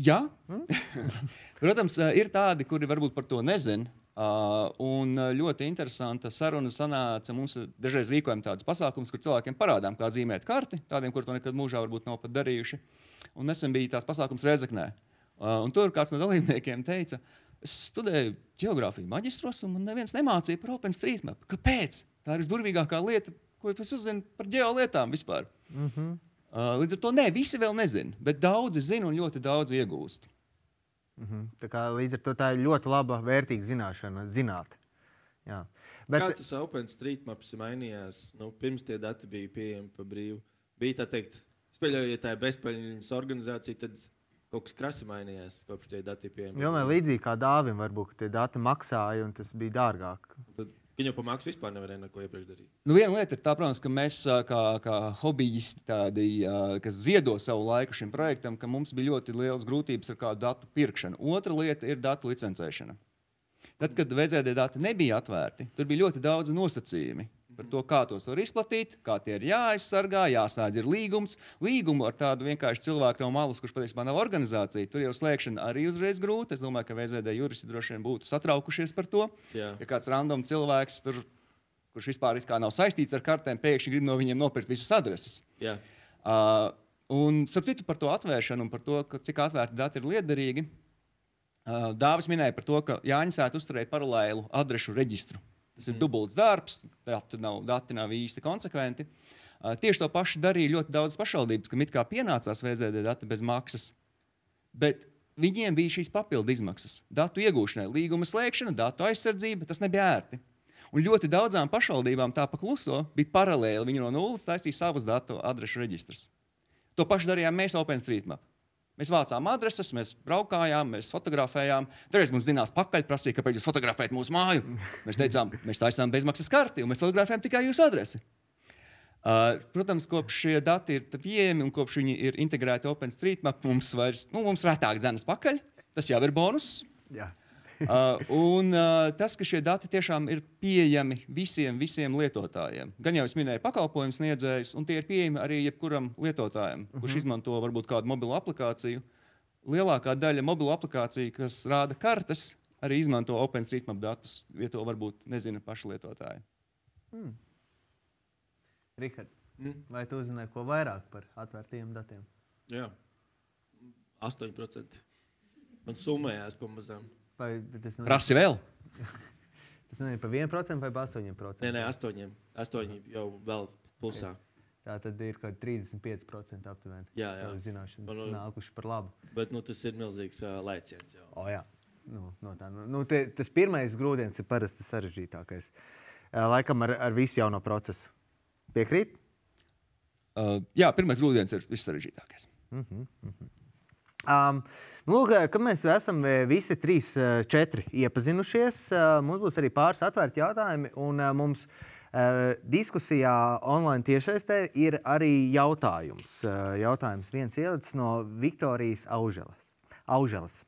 Jā, protams, eh, ir tādi, kuri varbūt par to nezina. Uh, un eh, ļoti interesanta saruna sanāca. Mums dažreiz rīkojam tādus pasākumus, kur cilvēkiem parādām, kā zīmēt karti, tādiem, kur to nekad mūžā varbūt nav pat darījuši. Un nesen bija tās pasākums Rezeknē. Uh, un tur kāds no dalībniekiem teica, es studēju geogrāfiju maģistros, un man neviens nemācīja par OpenStreetMap. Kāpēc? Tā ir visburvīgākā lieta, ko es uzzinu par geolietām vispār. Mm -hmm. uh, līdz ar to ne visi vēl nezina, bet daudzi zina un ļoti daudz iegūst. Mhm. Tā kā, līdz ar to tā ir ļoti laba, vērtīga zināšana, zināt. Jā. Bet... Kā tas OpenStreetMaps mainījās? Nu, pirms tie dati bija pieejami pa brīvu. Bija tā teikt, spēļot, ja tā ir bezpaļņas organizācija, tad kaut kas krasi mainījās kopš tie dati pieejami. jo, man līdzīgi kā dāvim, varbūt ka tie dati maksāja, un tas bija dārgāk. Tad Viņu pa maksu vispār nevarēja neko iepriekš darīt. Nu, viena lieta ir tā, protams, ka mēs kā, kā hobijisti, tādi, kas ziedo savu laiku šim projektam, ka mums bija ļoti liels grūtības ar kādu datu pirkšanu. Otra lieta ir datu licencēšana. Tad, kad VZD dati nebija atvērti, tur bija ļoti daudz nosacījumi. Par to, kā tos var izplatīt, kā tie ir jāaizsargā, jāslēdz ir līgums. Līgumu ar tādu vienkārši cilvēku no malas, kurš patiesībā nav organizācija, tur jau slēgšana arī uzreiz grūta. Es domāju, ka VZD juristi droši vien būtu satraukušies par to. Jā. Ja kāds random cilvēks tur, kurš vispār nav saistīts ar kartēm, pēkšņi grib no viņiem nopirkt visas adreses. Jā. Uh, un, starp citu, par to atvēršanu un par to, ka, cik atvērti dati ir liederīgi. Dāvis minēja par to, ka Jāņasēt uzturēt paralēlu adrešu reģistru. Tas ir mm. dubults darbs, dati nav, dati nav īsti konsekventi. Uh, tieši to pašu darīja ļoti daudz pašvaldības, kam it kā pienācās VZD dati bez maksas. Bet viņiem bija šīs papildu izmaksas. Datu iegūšanai, līguma slēgšana, datu aizsardzība, tas nebija ērti. Un ļoti daudzām pašvaldībām tā pakluso bija paralēli. Viņi no nulles taisīja savus datu adrešu reģistrus. To pašu darījām mēs OpenStreetMap. Mēs vācām adreses, mēs braukājām, mēs fotografējām. Dažreiz mums dinās pakaļ, prasīja, kāpēc jūs fotografējat mūsu māju. Mēs teicām, mēs taisām bezmaksas karti, un mēs fotografējam tikai jūsu adresi. Uh, protams, kopš šie dati ir pieejami un kopš viņi ir integrēti OpenStreetMap, mums vairs, nu, mums retāk dzenas pakaļ. Tas jau ir bonus. Jā. uh, un uh, tas, ka šie dati tiešām ir pieejami visiem, visiem lietotājiem. Gan jau es minēju, pakalpojumu sniedzējus, un tie ir pieejami arī jebkuram lietotājam, kurš uh -huh. izmanto varbūt kādu mobilo aplikāciju. Lielākā daļa mobilo aplikāciju, kas rāda kartes, arī izmanto OpenStreetMap datus, ja to varbūt nezina paši lietotāji. Hmm. Rihard, mm. vai tu uzzināji ko vairāk par atvērtiem datiem? Jā, 8%. Man summējās pamazām. Vai tas nav Prasi vēl? Tas nav par 1% vai par 8%? Nē, nē, 8. 8 jau vēl pulsā. Tā tad ir kaut kādi 35% aptuveni. Jā, jā. Zināšanas Man- Man... nākuši par labu. Bet nu, tas ir milzīgs uh, lēciens. Jau. O, jā. Nu, no tā, nu, nu, te, tas pirmais grūdienis ir parasti sarežģītākais. Ā, Laikam ar, ar visu jauno procesu. Piekrīt? Uh, jā, pirmais grūdienis ir vissarežģītākais. Um, lūk, kad mēs esam eh, visi trīs, eh, četri iepazinušies, eh, mums būs arī pāris atvērti jautājumi. Un eh, mums eh, diskusijā online tiešsaistē ir arī jautājums. Eh, Jautājums viens ielicis no Viktorijas Auželes. Auželes.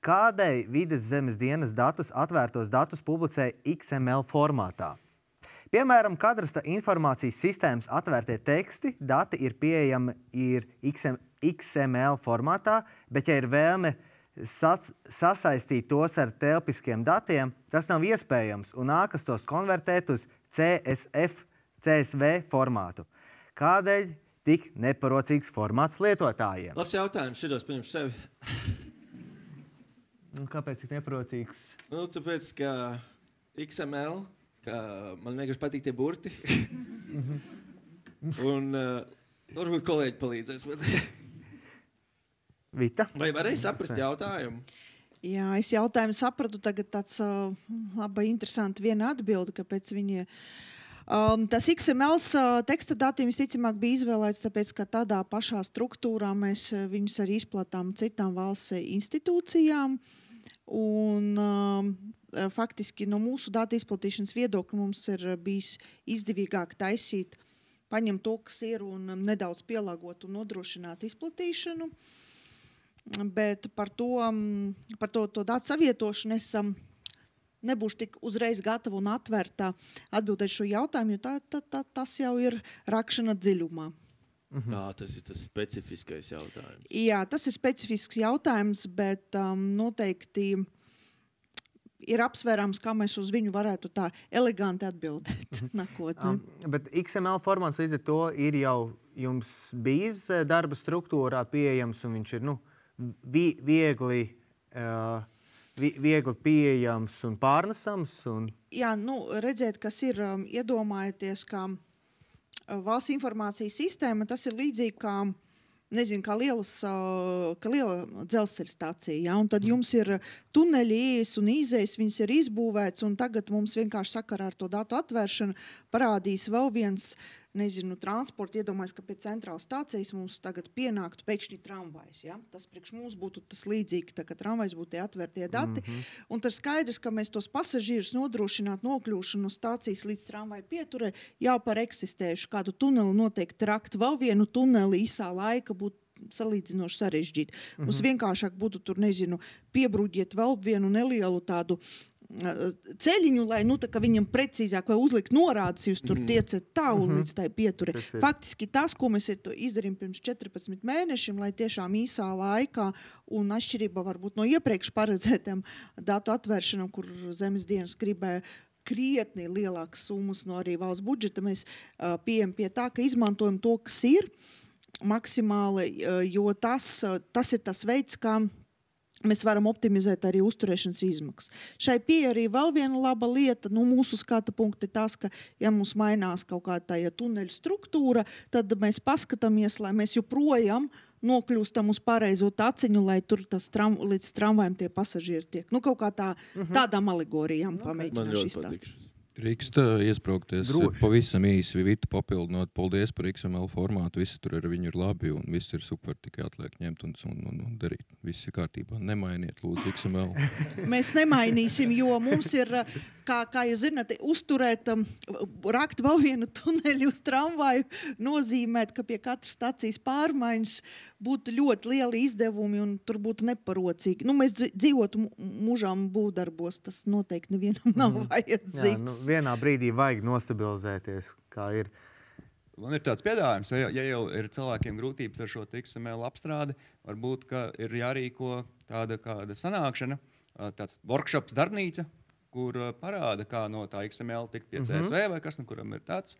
Kādēļ vides zemes dienas datus atvērtos datus publicē XML formātā? Piemēram, kadrasta informācijas sistēmas atvērtie teksti, dati ir pieejami ir XM, XML formātā, bet, ja ir vēlme sac, sasaistīt tos ar telpiskiem datiem, tas nav iespējams un nākas tos konvertēt uz CSF, CSV formātu. Kādēļ tik neparocīgs formāts lietotājiem? Labs jautājums. Šitos pieņemšu sevi. Un kāpēc tik neparocīgs? Nu, tāpēc, ka XML, ka man vienkārši patīk tie burti. Un uh, varbūt kolēģi palīdzēs. man. Vita? Vai varēja saprast jautājumu? Jā, es jautājumu sapratu. Tagad tāds uh, laba, interesanti viena atbilde, kāpēc viņi. Um, tas XML uh, teksta datiem visticamāk bija izvēlēts, tāpēc, ka tādā pašā struktūrā mēs uh, viņus arī izplatām citām valsts institūcijām. Un, um, uh, faktiski no mūsu datu izplatīšanas viedokļa mums ir uh, bijis izdevīgāk taisīt, paņemt to, kas ir, un nedaudz pielāgot un nodrošināt izplatīšanu. Bet par to, mm, par to, to datu savietošanu es nebūšu tik uzreiz gatava un atvērta atbildēt šo jautājumu, jo tā, tā, tā, tas jau ir rakšana dziļumā. Mhm. Jā, tas ir tas specifiskais jautājums. Jā, tas ir specifisks jautājums, bet um, noteikti ir apsvērams, kā mēs uz viņu varētu tā eleganti atbildēt nākotnē. Um, bet XML formāts līdz ar to ir jau jums bijis eh, darba struktūrā pieejams, un viņš ir nu, vi viegli, uh, vi viegli pieejams un pārnesams. Un... Jā, nu, redzēt, kas ir um, iedomājieties, kā valsts informācijas sistēma, tas ir līdzīgi kā, nezinu, kā, lielas, kā liela dzelzceļa stācija. Ja? Un tad jums ir tuneļi, ielas un izējas, viņas ir izbūvētas, tagad mums vienkārši sakarā ar to datu atvēršanu parādīs vēl viens. Nezinu, transporta iedomājos, ka pie centrālās stācijas mums tagad pienāktu pēkšņi tramvajs. Ja? Tas priekš mums būtu tas līdzīgi, tā, ka tramvajs būtu tie atvērtie dati. Mm -hmm. Un tas skaidrs, ka mēs tos pasažierus nodrošinātu nokļūšanu no stācijas līdz tramvaja pieturē, jau par eksistējušu kādu tuneli noteikti rakt vēl vienu tuneli īsā laika būtu salīdzinoši sarežģīti. Mm -hmm. Mums vienkāršāk būtu tur, nezinu, piebrūģiet vēl vienu nelielu tādu ceļiņu, lai nu, viņam precīzāk vai uzlikt norādes, jūs tur tiecat tālu mm -hmm. līdz tai ir. Faktiski tas, ko mēs izdarījām pirms 14 mēnešiem, lai tiešām īsā laikā un atšķirībā varbūt no iepriekš paredzētām datu atvēršanām, kur zemes dienas gribēja krietni lielākas summas no arī valsts budžeta, mēs uh, pieejam pie tā, ka izmantojam to, kas ir maksimāli, uh, jo tas, uh, tas ir tas veids, kā mēs varam optimizēt arī uzturēšanas izmaksas. Šai pieeja arī vēl viena laba lieta, nu, mūsu skata punkti ir tas, ka, ja mums mainās kaut kāda tā ja tuneļa struktūra, tad mēs paskatāmies, lai mēs joprojām nokļūstam uz pareizo taciņu, lai tur tas tram, līdz tramvajam tie pasažieri tiek. Nu, kaut kā tā, tādām alegorijām Man pamēģināšu ļoti izstāstīt. Uh, iesprāgties. Droši. Pavisam īsi, Vita, papildinot, paldies par XML formātu. Visi tur ar viņu ir labi un viss ir super. Tikai atliek ņemt un, un, un, un darīt. Viss ir kārtībā. Nemainiet, lūdzu, XML. Mēs nemainīsim, jo mums ir, kā, kā jūs zināt, uzturēt, um, rakt vēl vienu tuneli uz tramvaju, nozīmēt, ka pie katras stācijas pārmaiņas būtu ļoti lieli izdevumi un tur būtu neparocīgi. Nu, mēs dzīvotu mūžām būvdarbos, tas noteikti nevienam nav Jā, nu, vajadzīgs. vienā brīdī vajag nostabilizēties, kā ir. Man ir tāds piedāvājums, ja, ja jau ir cilvēkiem grūtības ar šo XML apstrādi, varbūt ka ir jārīko tāda kāda sanākšana, tāds workshops, darbnīca, kur parāda, kā no tā XML tikt pie CSV vai kas, nu, kuram ir tāds.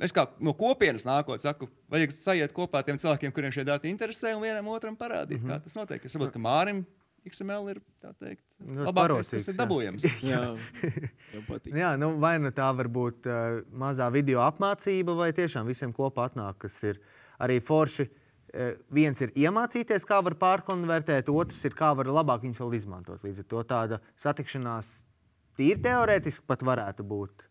Es kā no kopienas nākot, saku, vajag sajiet kopā tiem cilvēkiem, kuriem šie dati interesē, un vienam otram parādīt, kā tas notiek. Es saprotu, ka Mārim XML ir tā teikt, Ļoti labākais, kas ir dabūjams. Jā. Jā, nu, vai nu tā var būt uh, mazā video apmācība, vai tiešām visiem kopā atnāk, kas ir arī forši. Uh, viens ir iemācīties, kā var pārkonvertēt, otrs ir, kā var labāk viņus vēl izmantot. Līdz ar to tāda satikšanās tīri teorētiski pat varētu būt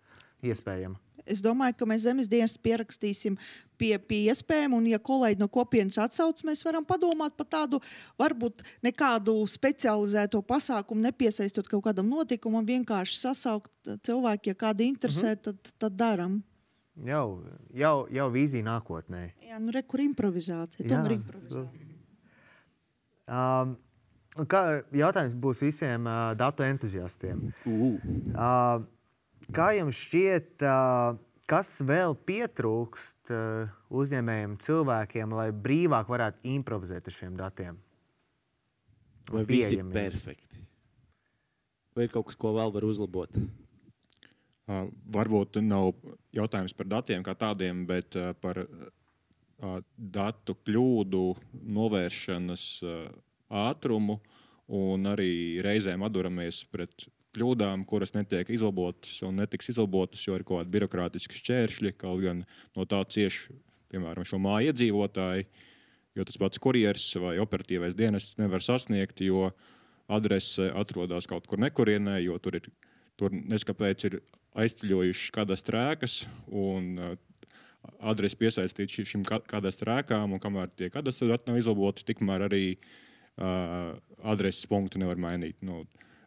iespējama. Es domāju, ka mēs zemes dienas pierakstīsim pie, pie iespējām, un, ja kolēģi no kopienas atsauc, mēs varam padomāt par tādu, varbūt nekādu specializēto pasākumu, nepiesaistot kaut kādam notikumam, vienkārši sasaukt cilvēku, ja kāda interesē, Mhm. tad, tad darām. Jau, jau, jau vīzija nākotnē. Jā, nu, re, kur improvizācija. Jā. Tomēr improvizācija. Um, kā, jautājums būs visiem uh, datu entuziastiem. Uh, Uh, kā jums šķiet, kas vēl pietrūkst uzņēmējiem, cilvēkiem, lai brīvāk varētu improvizēt ar šiem datiem? vai viss ir perfekti? Vai ir kaut kas, ko vēl var uzlabot? Uh, varbūt nav jautājums par datiem kā tādiem, bet uh, par uh, datu kļūdu novēršanas ātrumu un arī reizēm atduramies pret kļūdām, kuras netiek izlabotas un netiks izlabotas, jo ir kaut kādi birokrātiski šķēršļi, kaut gan no tā cieši, piemēram, šo māju iedzīvotāji, jo tas pats kurjeris vai operatīvais dienests nevar sasniegt, jo adrese atrodas kaut kur nekurienē, jo tur ir Tur neskapēc ir aizceļojuši kādas trēkas un uh, adresi piesaistīt ši- šīm ka- kādas trēkām, un kamēr tie kādas dati nav izlaboti, tikmēr arī uh, adreses punktu nevar mainīt. Nu,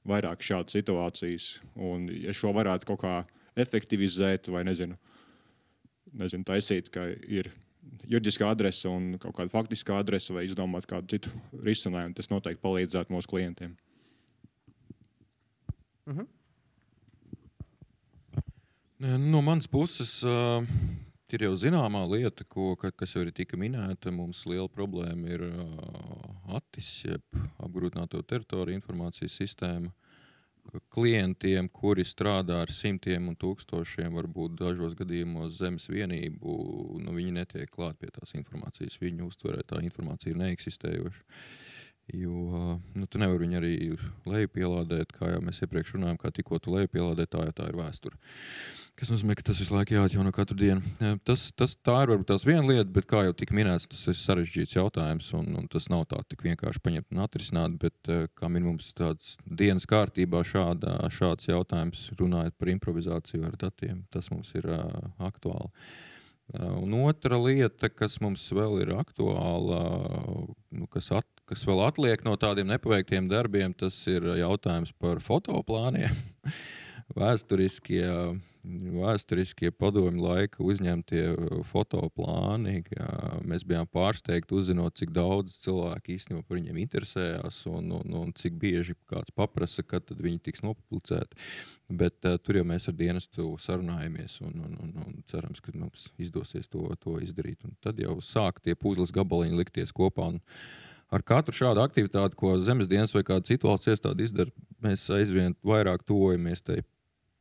vairāk šādas situācijas, un ja šo varētu kaut kā efektivizēt vai nezinu, nezinu taisīt, ka ir juridiskā adrese un kaut kāda faktiskā adrese, vai izdomāt kādu citu risinājumu, tas noteikti palīdzētu mūsu klientiem. Nē, Nu, No manas puses uh, ir jau zināmā lieta, ko, ka, kas jau ir tika minēta. Mums liela problēma ir ATIS, jeb apgrūtināto teritoriju informācijas sistēma. Klientiem, kuri strādā ar simtiem un tūkstošiem, varbūt dažos gadījumos zemes vienību, nu, viņi netiek klāt pie tās informācijas. Viņu uztverē tā informācija ir neeksistējoša. Jo nu, tu nevari viņu arī lejupielādēt, kā jau mēs iepriekš runājām, kā tikko tu lejupielādē, tā jau tā ir vēsture. Kas nozīmē, ka tas visu laiku jāatjauno katru dienu. Tas, tas, tā ir varbūt tās viena lieta, bet, kā jau tika minēts, tas ir sarežģīts jautājums. Un, un tas nav tā tik vienkārši paņemt un atrisināt. Bet, eh, kā minimums, tāds dienas kārtībā šāda, šāds jautājums, runājot par improvizāciju ar datiem, tas mums ir uh, aktuāli. Uh, Un otra lieta, kas mums vēl ir aktuāla, nu, kas, at, kas vēl atliek no tādiem nepaveiktiem darbiem, tas ir jautājums par fotoplāniem. vēsturiskie, vēsturiskie padomju laika uzņemtie fotoplāni. Mēs bijām pārsteigti uzzinot, cik daudz cilvēku īstenībā par viņiem interesējās un, un, un cik bieži kāds paprasa, kad viņi tiks nopublicēti. Bet uh, tur jau mēs ar dienestu sarunājamies un, un, un, un cerams, ka mums izdosies to, to izdarīt. Un tad jau sāk tie puzles gabaliņi likties kopā. Un, ar katru šādu aktivitāti, ko zemes dienas vai kāda citu valsts iestāde izdara, mēs aizvien vairāk tuvojamies tai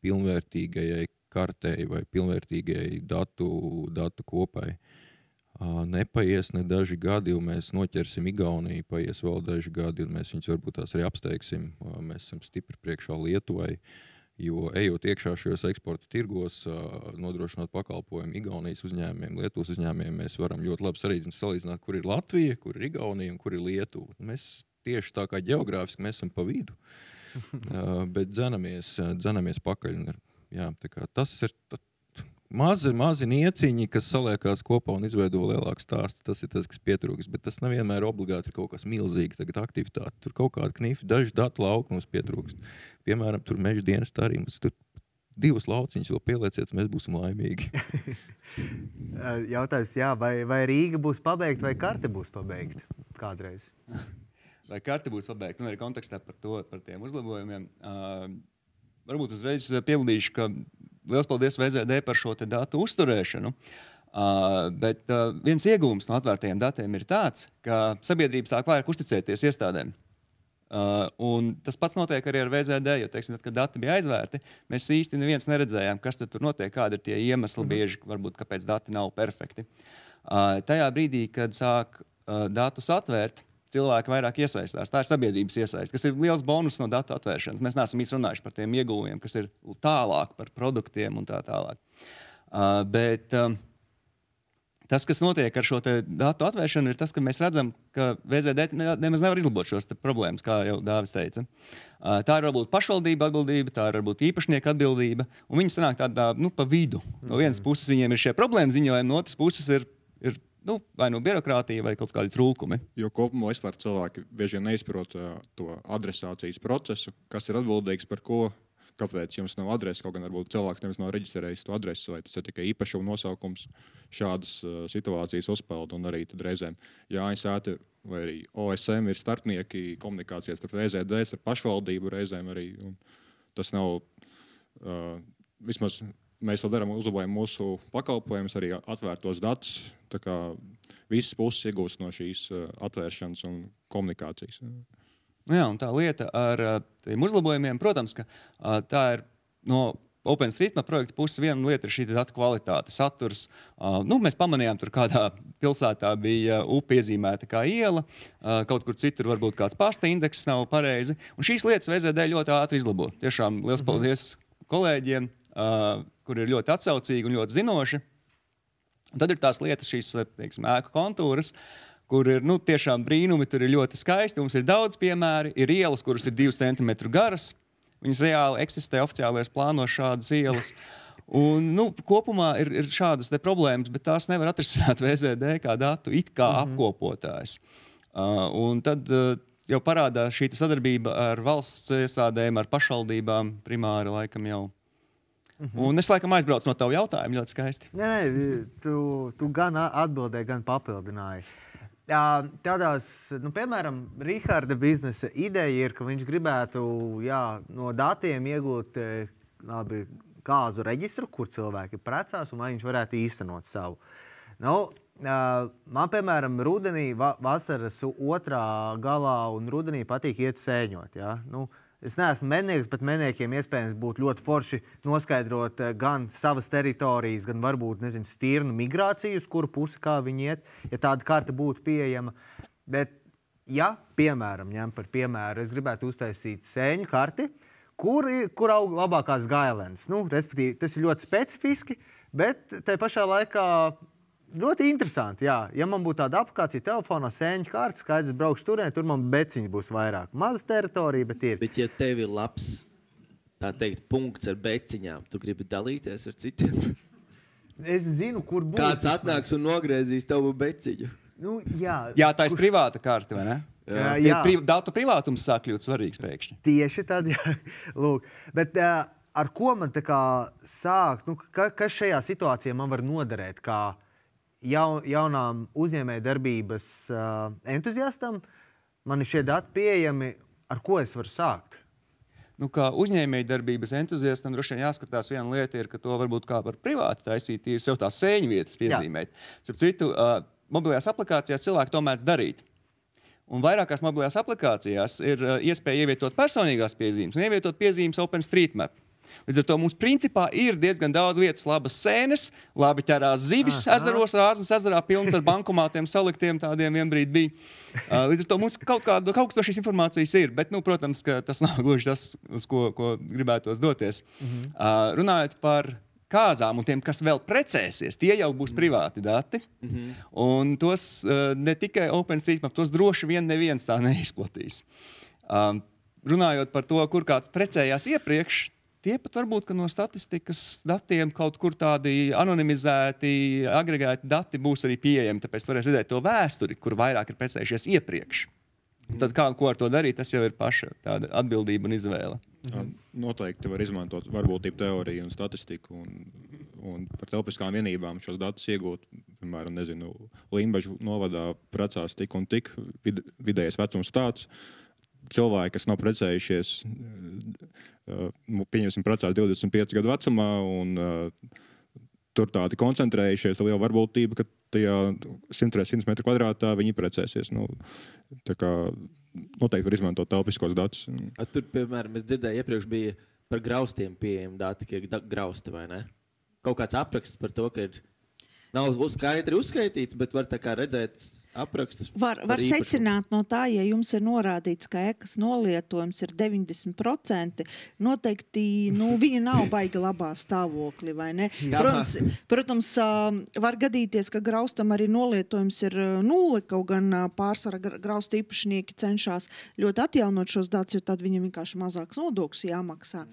pilnvērtīgajai kartei vai pilnvērtīgajai datu, datu kopai. Uh, nepaies ne daži gadi, un mēs noķersim Igauniju, paies vēl daži gadi, un mēs viņus varbūt tās arī apsteigsim. Uh, mēs esam stipri priekšā Lietuvai. Jo ejot iekšā šajos eksporta tirgos, nodrošinot pakalpojumu Igaunijas uzņēmumiem, Lietuvas uzņēmumiem, mēs varam ļoti labi salīdzināt, kur ir Latvija, kur ir Igaunija un kur ir Lietuva. Mēs tieši tā kā geogrāfiski mēs esam pa vidu. bet dzenamies, dzenamies pakaļ. Jā, tas ir mazi, mazi nieciņi, kas saliekās kopā un izveido lielāku stāstu. Tas ir tas, kas pietrūkst. Bet tas nevienmēr obligāti ir kaut kas milzīgs, tagad aktivitāte. Tur kaut kāda knifa, daži datu lauki mums pietrūkst. Piemēram, tur meža dienas arī mums tur divas lauciņas vēl pielieciet, mēs būsim laimīgi. Jautājums, jā, vai, vai Rīga būs pabeigta vai karte būs pabeigta kādreiz? vai karte būs pabeigta? Nu, arī kontekstā par, to, par tiem uzlabojumiem. Uh, varbūt uzreiz piebildīšu, ka liels paldies VZD par šo datu uzturēšanu. Uh, bet uh, viens iegūms no atvērtajiem datiem ir tāds, ka sabiedrība sāk vairāk uzticēties iestādēm. Uh, tas pats notiek arī ar VZD, jo, teiksim, tad, kad dati bija aizvērti, mēs īsti neviens neredzējām, kas tur notiek, kādi ir tie iemesli, mhm. bieži, varbūt, kāpēc dati nav perfekti. Uh, tajā brīdī, kad sāk uh, datus atvērt, cilvēki vairāk iesaistās. Tā ir sabiedrības iesaiste, kas ir liels bonus no datu atvēršanas. Mēs neesam īstenībā runājuši par tiem ieguvumiem, kas ir tālāk par produktiem un tā tālāk. Uh, bet, uh, Tas, kas notiek ar šo datu atvēršanu, ir tas, ka mēs redzam, ka VZD ne, nemaz nevar izlabot šos problēmas, kā jau Dāvis teica. Uh, tā ir varbūt pašvaldība atbildība, tā ir varbūt īpašnieka atbildība, viņi sanāk tādā nu, pa vidu. No vienas puses viņiem ir šie problēma ziņojumi, no otras puses ir, ir nu, vai nu birokrātija, vai kaut kādi trūkumi. Jo kopumā vispār cilvēki bieži vien neizprot uh, to adresācijas procesu, kas ir atbildīgs par ko. Kāpēc jums nav adreses? Kaut gan varbūt cilvēks nevis nav reģistrējis to adresi, vai tas ir tikai īpašuma nosaukums. Šādas uh, situācijas uzpeld un arī reizēm Jānis Sēta vai arī OSM ir starpnieki komunikācijās ar VZD, ar pašvaldību reizēm arī. Tas nav uh, vismaz mēs to darām, uzlabojam mūsu pakalpojumus, arī atvērtos datus. Visas puses iegūst no šīs uh, atvēršanas un komunikācijas. Nu jā, tā lieta ar uh, tiem uzlabojumiem, protams, ka uh, tā ir no OpenStreetMap projekta puses viena lieta ir šī datu kvalitāte, saturs. Uh, nu, mēs pamanījām, tur kādā pilsētā bija upe iezīmēta kā iela, uh, kaut kur citur varbūt kāds pasta indeks nav pareizi. Un šīs lietas VZD ļoti ātri izlabo. Tiešām liels mhm. paldies mm -hmm. kolēģiem, uh, kur ir ļoti atsaucīgi un ļoti zinoši. Un tad ir tās lietas, šīs teiksim, ēku kontūras, kur ir nu, tiešām brīnumi, tur ir ļoti skaisti. Mums ir daudz piemēru, ir ielas, kuras ir divi centimetri garas. Viņas reāli eksistē oficiālajos plānos šādas ielas. Un, nu, kopumā ir, ir šādas problēmas, bet tās nevar atrisināt VZD kā datu it kā mm -hmm. apkopotājs. Uh, un tad uh, jau parādās šī sadarbība ar valsts iestādēm, ar pašvaldībām, primāri laikam jau Mm -hmm. Un es laikam aizbraucu no tava jautājuma ļoti skaisti. Nē, nē tu, tu gan atbildēji, gan papildināji. Tādās, nu, piemēram, Rīgārda biznesa ideja ir, ka viņš gribētu jā, no datiem iegūt labi, kāzu reģistru, kur cilvēki precās un vai viņš varētu īstenot savu. Nu, man, piemēram, rudenī, vasaras otrā galā un rudenī patīk iet sēņot. Ja? Nu, Es neesmu mednieks, bet medniekiem iespējams būtu ļoti forši noskaidrot eh, gan savas teritorijas, gan varbūt nezinu, stirnu migrāciju, uz kuru pusi viņi iet, ja tāda karte būtu pieejama. Bet, ja, piemēram, ņem par piemēru, es gribētu uztaisīt sēņu karti, kur, kur aug labākās gailenes. Nu, respektīvi, tas ir ļoti specifiski, bet tajā pašā laikā Ļoti interesanti. Jā. Ja man būtu tāda aplikācija telefonā, sēņu kārta, skaidrs, braukšu tur, tur man beciņi būs vairāk. Maza teritorija, bet ir. Bet, ja tev ir labs, tā teikt, punkts ar beciņām, tu gribi dalīties ar citiem. Es zinu, kur būs. Kāds atnāks un nogriezīs tavu beciņu? Nu, jā, jā, tā ir kurš... privāta karte, vai ne? Jā, jā. Pri, datu privātums sāk kļūt svarīgs pēkšņi. Tieši tad, jā. Lūk. Bet, uh, ar ko man tā kā sākt, nu, ka, kas šajā situācijā man var noderēt, kā jau, jaunām uzņēmējdarbības uh, entuziastam, man ir šie dati pieejami, ar ko es varu sākt? Nu, kā uzņēmējdarbības entuziastam droši vien jāskatās, viena lieta ir, ka to varbūt kā par privātu taisīt, ir sev tās sēņu vietas piezīmēt. Starp citu, uh, mobilajās aplikācijās cilvēki to mēdz darīt. Un vairākās mobilajās aplikācijās ir uh, iespēja ievietot personīgās piezīmes un ievietot piezīmes OpenStreetMap. Līdz ar to mums principā ir diezgan daudz vietas, labas sēnes, labi ķerās zivis, Aha. ezeros, rāznas ezerā pilns ar bankomātiem saliktiem, tādiem vienbrīd bija. Līdz ar to mums kaut, kādu, kaut kas no šīs informācijas ir, bet, nu, protams, tas nav gluži tas, uz ko, ko gribētos doties. Mhm. Uh, runājot par kāzām un tiem, kas vēl precēsies, tie jau būs privāti dati. Mm -hmm. Un tos uh, ne tikai OpenStreetMap, tos droši vien neviens tā neizplatīs. Um, runājot par to, kur kāds precējās iepriekš, Tie pat varbūt no statistikas datiem kaut kur tādi anonimizēti, agregēti dati būs arī pieejami. Tāpēc varēs redzēt to vēsturi, kur vairāk ir precējušies iepriekš. Mm. Tad kā ar to darīt, tas jau ir paša atbildība un izvēle. Mm. Noteikti var izmantot varbūtību teoriju un statistiku. Un, un par telpiskām vienībām šos datus iegūt. Piemēram, Limbaģu novadā precās tik un tik vid, vidējais vecums tāds. Cilvēki, kas nav precējušies, Nu, pieņemsim, precās 25 gadu vecumā, un uh, tur tādi koncentrējušies, liela varbūtība, ka tajā 100 metru kvadrātā viņi precēsies. Nu, noteikti var izmantot telpiskos datus. A, tur, piemēram, es dzirdēju, iepriekš bija par graustiem pieejami dati, ka ir grausti vai ne? Kaut kāds apraksts par to, ka ir nav skaidri uzskaitīts, bet var redzēt aprakstus. Var, var secināt no tā, ja jums ir norādīts, ka ekas nolietojums ir 90%, noteikti nu, viņa nav baigi labā stāvoklī. Protams, protams, var gadīties, ka graustam arī nolietojums ir nulle, kaut gan pārsvarā graustu īpašnieki cenšas ļoti atjaunot šos datus, jo tad viņam vienkārši mazāks nodoklis jāmaksā.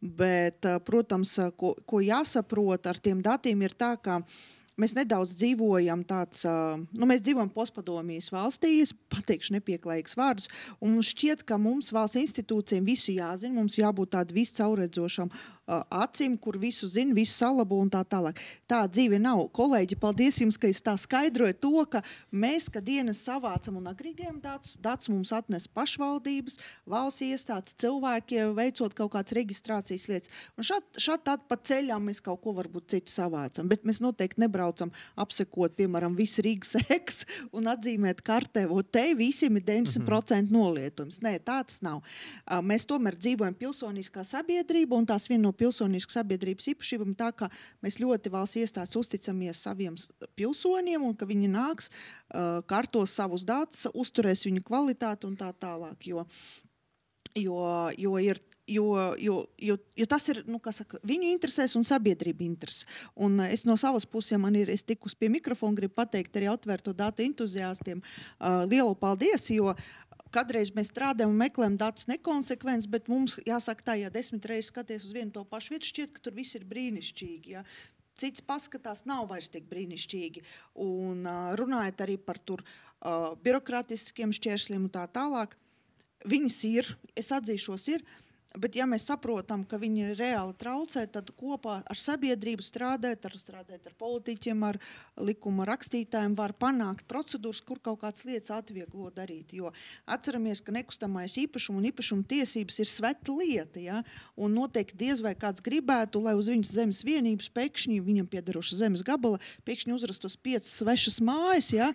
Bet, protams, ko, ko jāsaprot ar tiem datiem ir tā, ka Mēs nedaudz dzīvojam tāds, nu, mēs dzīvojam postpadomijas valstī, es pateikšu nepieklājīgus vārdus, un šķiet, ka mums valsts institūcijiem visu jāzina, mums jābūt tādam viscaurredzošam acīm, kur visu zina, visu salabo un tā tālāk. Tā dzīve nav. Kolēģi, paldies jums, ka jūs tā skaidrojat to, ka mēs, kad dienas savācam un agregējam datus, datus mums atnes pašvaldības, valsts iestādes, cilvēki, veicot kaut kādas reģistrācijas lietas. Un šad, šad tad pa ceļām mēs kaut ko varbūt citu savācam, bet mēs noteikti nebraucam apsekot, piemēram, visu Rīgas eks un atzīmēt kartē, o te visiem ir 90% mm -hmm. nolietojums. Nē, tāds nav. Mēs tomēr dzīvojam pilsoniskā sabiedrība un tās viena no pilsoniskas sabiedrības īpašībām, tā ka mēs ļoti valsts iestādes uzticamies saviem pilsoņiem un ka viņi nāks, kārtos savus datus, uzturēs viņu kvalitāti un tā tālāk. Jo, jo, jo ir Jo, jo, jo, jo tas ir nu, saka, viņu interesēs un sabiedrība interesēs. Un es no savas puses, man ir tikus pie mikrofona, gribu pateikt arī atvērto datu entuziastiem uh, lielu paldies. Jo Kādreiz mēs strādājam un meklējam datus nekonsekvences, bet mums jāsaka, tā, ja desmit reizes skaties uz vienu to pašu vietu, šķiet, ka tur viss ir brīnišķīgi. Ja? Cits paskatās, nav vairs tik brīnišķīgi. Un uh, runājot arī par tur, uh, birokrātiskiem šķēršļiem un tā tālāk, viņas ir, es atzīšos, ir. Bet, ja mēs saprotam, ka viņi reāli traucē, tad kopā ar sabiedrību strādāt, ar, strādāt ar politiķiem, ar likuma rakstītājiem, var panākt procedūras, kur kaut kādas lietas atvieglo darīt. Jo atceramies, ka nekustamais īpašums un īpašuma tiesības ir sveta lieta. Ja? Un noteikti diez vai kāds gribētu, lai uz viņas zemes vienības pēkšņi viņam piederoša zemes gabala pēkšņi uzrastos piecas svešas mājas, ja?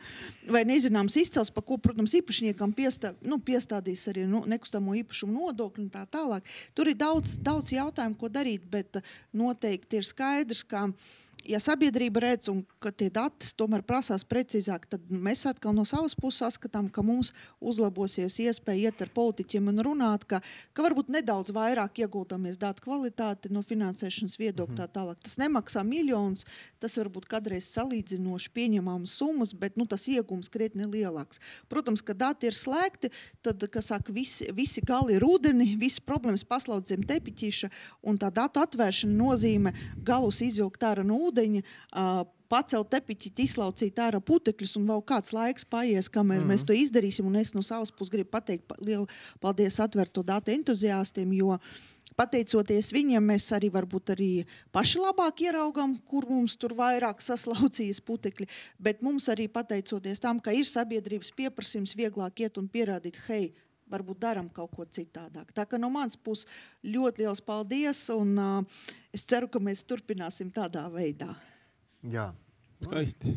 vai nezināms izcels, pa ko, protams, īpašniekam piestā, nu, piestādīs arī nu, nekustamo īpašumu nodokli un tā tālāk. Tur ir daudz, daudz jautājumu, ko darīt, bet noteikti ir skaidrs, ka ja sabiedrība redz, un, ka tie dati tomēr prasās precīzāk, tad mēs atkal no savas puses saskatām, ka mums uzlabosies iespēja iet ar politiķiem un runāt, ka, ka varbūt nedaudz vairāk ieguldāmies datu kvalitāti no finansēšanas viedokļa. Mm -hmm. tā tālāk. Tas nemaksā miljonus, tas varbūt kādreiz salīdzinoši pieņemams summas, bet nu, tas iegums krietni lielāks. Protams, ka dati ir slēgti, tad, kā saka, visi, visi gali ir ūdeni, visas problēmas paslaudz zem tepiķīša, un tā datu atvēršana nozīmē galus izvilkt ārā no ūdeņa. Uh, pacelt tepiķi, izlaucīt ārā putekļus, un vēl kāds laiks paies, kamēr mm. mēs to izdarīsim. Un es no savas puses gribu pateikt lielu paldies atvērto datu entuziastiem, jo pateicoties viņiem, mēs arī varbūt arī paši labāk ieraugām, kur mums tur vairāk saslaucīs putekļi. Bet mums arī pateicoties tam, ka ir sabiedrības pieprasījums, vieglāk iet un pierādīt, hei, varbūt darām kaut ko citādāk. Tā kā no manas puses ļoti liels paldies, un uh, es ceru, ka mēs turpināsim tādā veidā. Jā. Skaisti.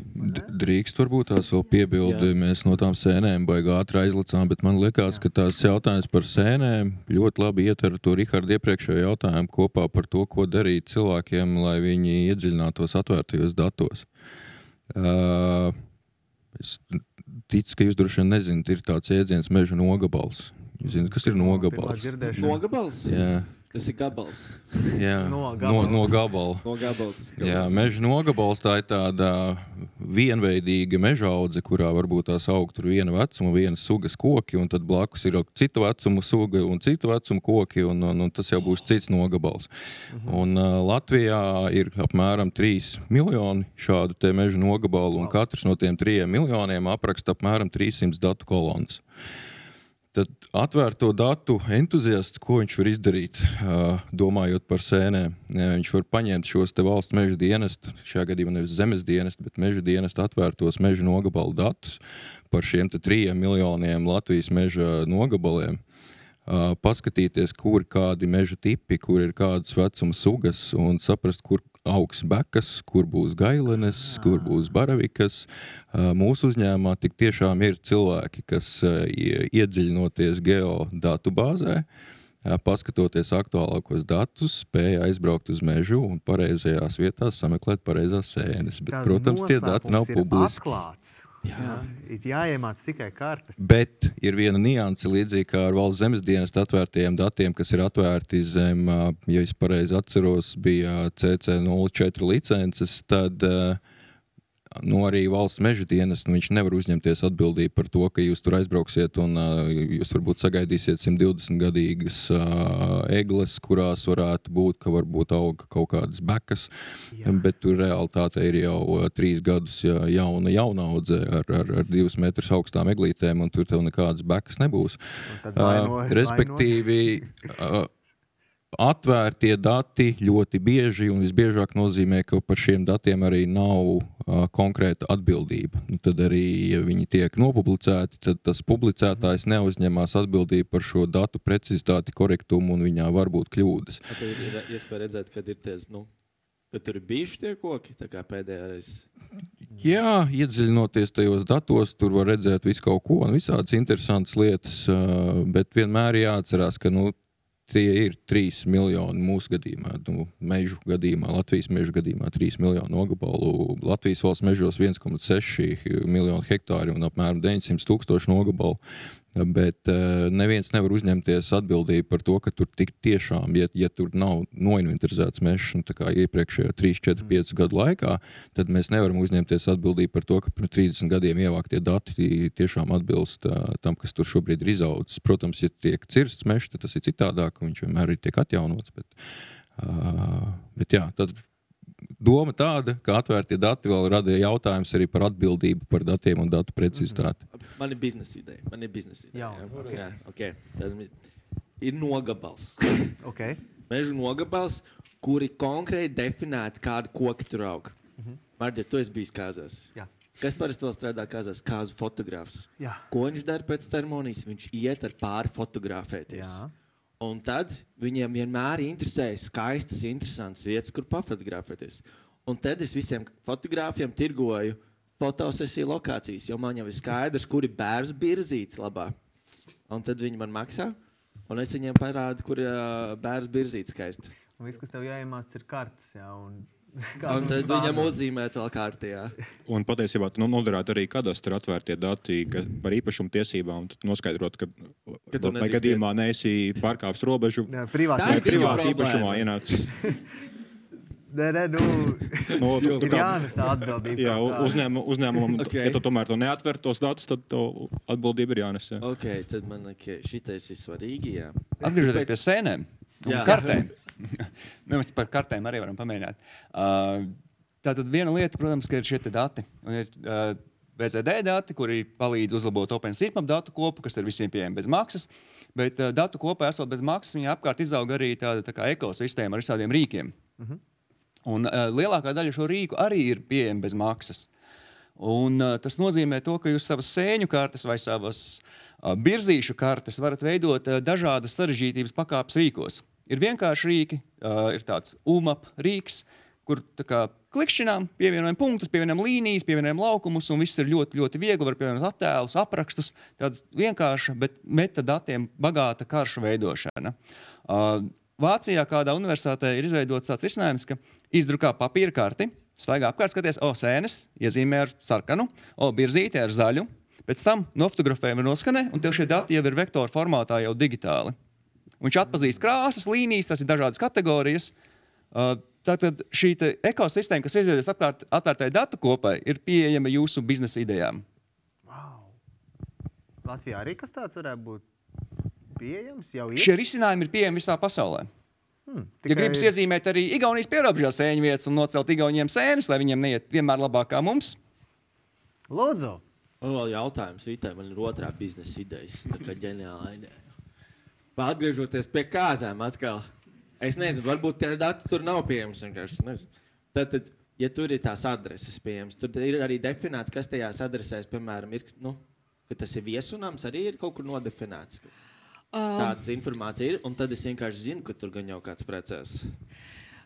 Drīkst varbūt tās vēl piebildi. Jā. Mēs no tām sēnēm baigā ātri aizlicām, bet man liekas, ka tās jautājums par sēnēm ļoti labi iet ar to Rihardu iepriekšējo jautājumu kopā par to, ko darīt cilvēkiem, lai viņi iedziļinātos atvērtajos datos. Uh, es ticu, ka jūs droši vien nezināt, ir tāds jēdziens meža nogabals. Jūs zināt, kas ir nogabals? Nogabals? Jā, Tas ir gabals. jā. No no, gabala. no gabala. No gabala tas ir gabals. Jā, meža nogabals tā ir tāda vienveidīga meža audze, kurā varbūt tās aug tur viena vecuma, viena sugas koki, un tad blakus ir cita vecuma suga un cita vecuma koki, un, un, un tas jau būs cits nogabals. Un, uh, Latvijā ir apmēram 3 miljoni šādu te meža nogabalu, un katrs no tiem 3 miljoniem apraksta apmēram 300 datu kolonnas. Tad atvērto datu entuziasts, ko viņš var izdarīt, domājot par sēnēm. Viņš var paņemt šos valsts meža dienestu, šajā gadījumā nevis zemes dienestu, bet meža dienestu atvērtos meža nogabalu datus par šiem trijiem miljoniem Latvijas meža nogabaliem. Paskatīties, kur ir kādi meža tipi, kur ir kādas vecuma sugas, un saprast, kur augs bekas, kur būs gailenes, kur būs baravikas. Mūsu uzņēmumā tik tiešām ir cilvēki, kas iedziļinoties geodatu bāzē, paskatoties aktuālākos datus, spēja aizbraukt uz mežu un pareizajās vietās sameklēt pareizās sēnes. Bet, protams, tie dati nav publiski. Atklāts. Jā. Ir jāiemāc tikai karte. Bet ir viena nianse, līdzīgi kā ar valsts zemes dienas atvērtajiem datiem, kas ir atvērti zem, ja es pareizi atceros, bija CC04 licences. Tad ā, nu, arī valsts meža dienas nu, viņš nevar uzņemties atbildību par to, ka jūs tur aizbrauksiet un ā, jūs varbūt sagaidīsiet 120 gadīgas ā, egles, kurās varētu būt, ka varbūt aug kaut kādas bekas. Jā. Bet tur realitāte ir jau uh, trīs gadus ja, jauna, jauna audze ar, ar, ar divus metrus augstām eglītēm, un tur tev nekādas bekas nebūs. Tad Uh, vaino- respektīvi, uh, atvērtie dati ļoti bieži un visbiežāk nozīmē, ka par šiem datiem arī nav uh, konkrēta atbildība. Nu, tad arī, ja viņi tiek nopublicēti, tad tas publicētājs neuzņemās atbildību par šo datu precizitāti, korektumu, un viņā var būt kļūdas. Vai Tev ir iespēja redzēt, kad ir ties, nu, ka tur ir bijuši tie koki, pēdējā reizē. Jā, iedziļinoties tajos datos, tur var redzēt visu kaut ko un visādas interesantas lietas, bet vienmēr jāatcerās, ka nu, tie ir 3 miljoni mūsu gadījumā, nu, mežu gadījumā, Latvijas meža gadījumā 3 miljoni nogabalu, Latvijas valsts mežos 1,6 miljonu hektāri un apmēram 900 tūkstoši nogabalu. Bet uh, neviens nevar uzņemties atbildību par to, ka tur tik tiešām, ja, ja tur nav noinventarizēts mežs, tā kā iepriekšējā 3, 4, 5 gadu laikā, tad mēs nevaram uzņemties atbildību par to, ka pirms 30 gadiem ievāktie dati tie tiešām atbilst uh, tam, kas tur šobrīd ir izaudzis. Protams, ja tiek cirsts mežs, tad tas ir citādāk, un viņš vienmēr arī tiek atjaunots. Bet, uh, bet jā, tad doma tāda, ka atvērtie dati vēl rada jautājums arī par atbildību par datiem un datu precizitāti. Man ir biznesa ideja. Man ir biznesa ideja. Jā. jā, okay. Tad ir nogabals. Okay. Meža nogabals, kuri konkrēti definēti, kāda koka tur aug. Marģa, tu esi bijis kāzās. Jā. Kas parasti strādā kāzās? Kāzu fotogrāfs. Jā. Ko viņš dara pēc ceremonijas? Viņš iet ar pāri fotografēties. Jā. Un tad viņiem vienmēr interesē skaistas, interesantas vietas, kur pafotografēties. Un tad es visiem fotogrāfiem tirgoju fotosesiju lokācijas, jo man jau ir skaidrs, kur ir bērns birzīts labā. Un tad viņi man maksā, un es viņiem parādu, kur ir bērns birzīts skaisti. Un viss, kas tev jāiemāc, ir kartes. Jā, un... Un tad viņam uzzīmēt vēl kārtībā. Un patiesībā tu nu, noderētu arī kadastra atvērtie dati ka par īpašumu tiesībām. Tad noskaidrot, ka, Ka tu vai gadījumā neesi pārkāpis robežu Jā, privāti. Tā ir privāti īpašumā ienācis. Nē, nē, nu, No, tu, tu kā, jānes tā atbildība. jā, uzņēmu, uzņēmumam, Ok. okay. ja tu tomēr to neatver tos datus, tad to atbildība ir jānes. Jā. Okay, tad man šitais ir svarīgi. Jā. Atgriežoties pie sēnēm un Jā. kartēm. Mēs par kartēm arī varam pamēģināt. Uh, Tātad viena lieta, protams, ir šie dati. Un ir, uh, VZD dati, kuri palīdz uzlabot OpenStreetMap datu kopu, kas ir visiem pieejami bez maksas. Bet uh, datu kopā esot bez maksas, viņa apkārt izaug arī tāda tā ekosistēma ar visādiem rīkiem. Mhm. Un, uh, lielākā daļa šo rīku arī ir pieejama bez maksas. Un, uh, tas nozīmē, to, ka jūs savas sēņu kartes vai savas uh, virzīšu kartes varat veidot uh, dažādas sarežģītības pakāpes rīkos. Ir vienkārši rīki, uh, ir tāds UMAP rīks, kur kā, klikšķinām, pievienojam punktus, pievienojam līnijas, pievienojam laukumus, un viss ir ļoti, ļoti viegli. Var pievienot attēlus, aprakstus, tāda vienkārša, bet metadatiem bagāta karšu veidošana. Uh, Vācijā kādā universitātē ir izveidots tāds risinājums, ka izdrukā papīra karti, staigā apkārt, skaties, o, sēnes, iezīmē ar sarkanu, o, virzīti ar zaļu. Pēc tam nofotografējam ar noskanē, un tev šie dati jau ir vektora formātā, jau digitāli. Un Viņš atpazīst krāsas, līnijas, tas ir dažādas kategorijas. Uh, Tātad šī te ekosistēma, kas izveidojas apkārt atvērtai datu kopai, ir pieejama jūsu biznesa idejām. Latvijā arī kas tāds varētu būt pieejams. Šie risinājumi ir pieejami visā pasaulē. Hmm, Ja gribas iezīmēt arī Igaunijas pierobežā sēņu vietas un nocelt Igauniem sēnes, lai viņiem neiet vienmēr labāk kā mums, Lūdzu, Man vēl jautājums, Vitai, man ir otrā biznesa idejas. Tā kā ģeniāla ideja. Atgriežoties pie kāzām atkal. Es nezinu, varbūt tie dati tur nav pieejami. Tad, tad, ja tur ir tās adreses pieejamas, tad ir arī definēts, kas tajās adresēs, piemēram, ir. Nu, ka tas ir viesunams, arī ir kaut kur nodefinēts. ka Uh, Tādas informācija ir, un tad es vienkārši zinu, ka tur gan jau kāds precēs.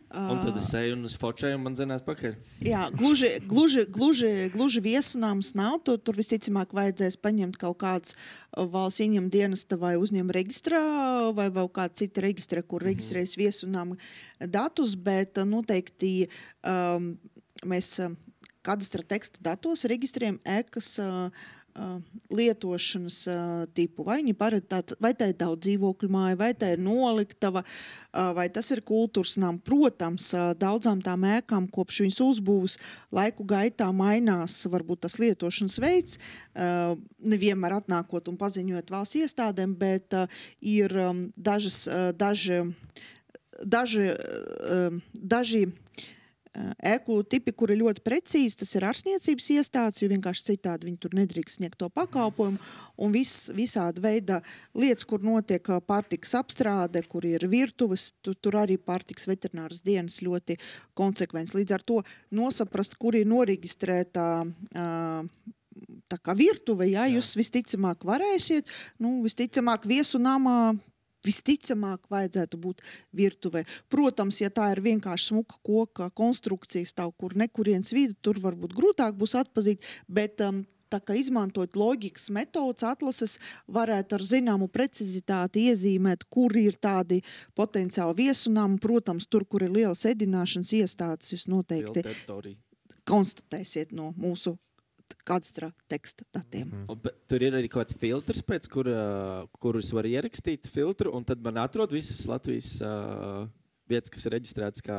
Un tad es eju un uz focēju, un man zinās pakaļ. Jā, gluži, gluži, gluži, gluži viesunāms nav. Tur, tur visticamāk vajadzēs paņemt kaut kādas valsts ieņem dienesta vai uzņēmuma reģistrā vai vēl kāda cita reģistra, kur reģistrēs viesunām datus, bet uh, noteikti um, mēs uh, kadastra teksta datos reģistrējam ēkas uh, uh, lietošanas tipu. Vai, tād- vai tā ir daudz dzīvokļu māja, vai tā ir noliktava, vai tas ir kultūras nams. Protams, daudzām tām ēkām kopš viņas uzbūves laiku gaitā mainās varbūt tas lietošanas veids. Nevienmēr atnākot un paziņot valsts iestādēm, bet ir dažas, daži, daži, daži ēku tipi, kuri ļoti precīzi. Tas ir ārstniecības iestādes, jo vienkārši citādi viņi tur nedrīkst sniegt to pakalpojumu. Un vis, visādi veidi lietas, kur notiek ā, pārtikas apstrāde, kur ir virtuves, tur, tur arī pārtikas veterināras dienas ļoti konsekvents. Līdz ar to nosaprast, kur ir noreģistrēta. Uh, Tā kā virtuve, jā, jūs visticamāk varēsiet, nu, visticamāk, viesu namā visticamāk vajadzētu būt virtuvē. Protams, ja tā ir vienkārši smuka koka konstrukcija, stāv kur nekurienes vidu, tur varbūt grūtāk būs atpazīt, bet um, tā kā izmantojot loģikas metodas, atlases, varētu ar zināmu precizitāti iezīmēt, kur ir tādi potenciāli viesunām. Protams, tur, kur ir lielas ēdināšanas iestādes, jūs noteikti konstatēsiet no mūsu kadastra teksta datiem. Mm. Un, tur ir arī kaut kāds filtrs, pēc kura, kurus var ierakstīt filtru, un tad man atrod visas Latvijas uh, vietas, kas ir reģistrētas kā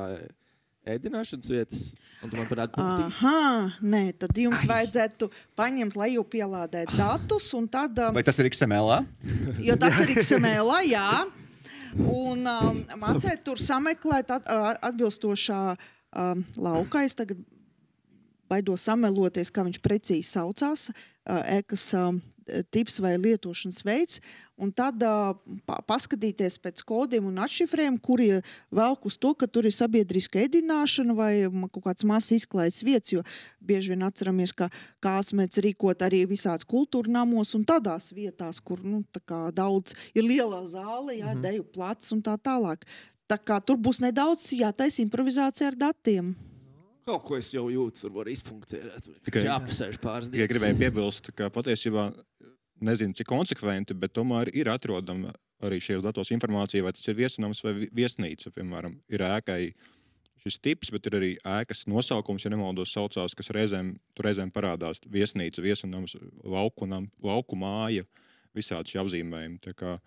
ēdināšanas vietas. Un man parādi punktīs. Aha, nē, tad jums Ai. vajadzētu paņemt, lai jau pielādētu datus, un tad, um, vai tas ir XML? jo tas ir XML, jā, un um, mācēt tur sameklēt at, atbilstošā um, lauka. Es tagad baidos sameloties, kā viņš precīzi saucās, um, tips vai lietošanas veids, un tad uh, pa paskatīties pēc kodiem un atšifrēm, kuri velk uz to, ka tur ir sabiedriska ēdināšana vai kaut kāds mazs izklaides vietas, jo bieži vien atceramies, ka kāsmēts rīkot arī visāds kultūra namos un tādās vietās, kur nu, tā kā daudz ir lielā zāle, jā, mm -hmm. deju plats un tā tālāk. Tā kā tur būs nedaudz jātaisa improvizācija ar datiem. Kaut ko es jau jūtu, tur var izfunkcionēt. Tikai- jāapsēž pāris Tikai gribēju piebilst, ka patiesībā nezinu, cik konsekventi, bet tomēr ir atrodama arī šajos datos informācija, vai tas ir viesunams vai vi- viesnīca. Piemēram, ir ēkai šis tips, bet ir arī ēkas nosaukums, ja nemaldos, saucās, kas reizēm, reizēm parādās viesnīca, viesunams, lauku, lauku māja, visādi šie apzīmējumi. Tā kā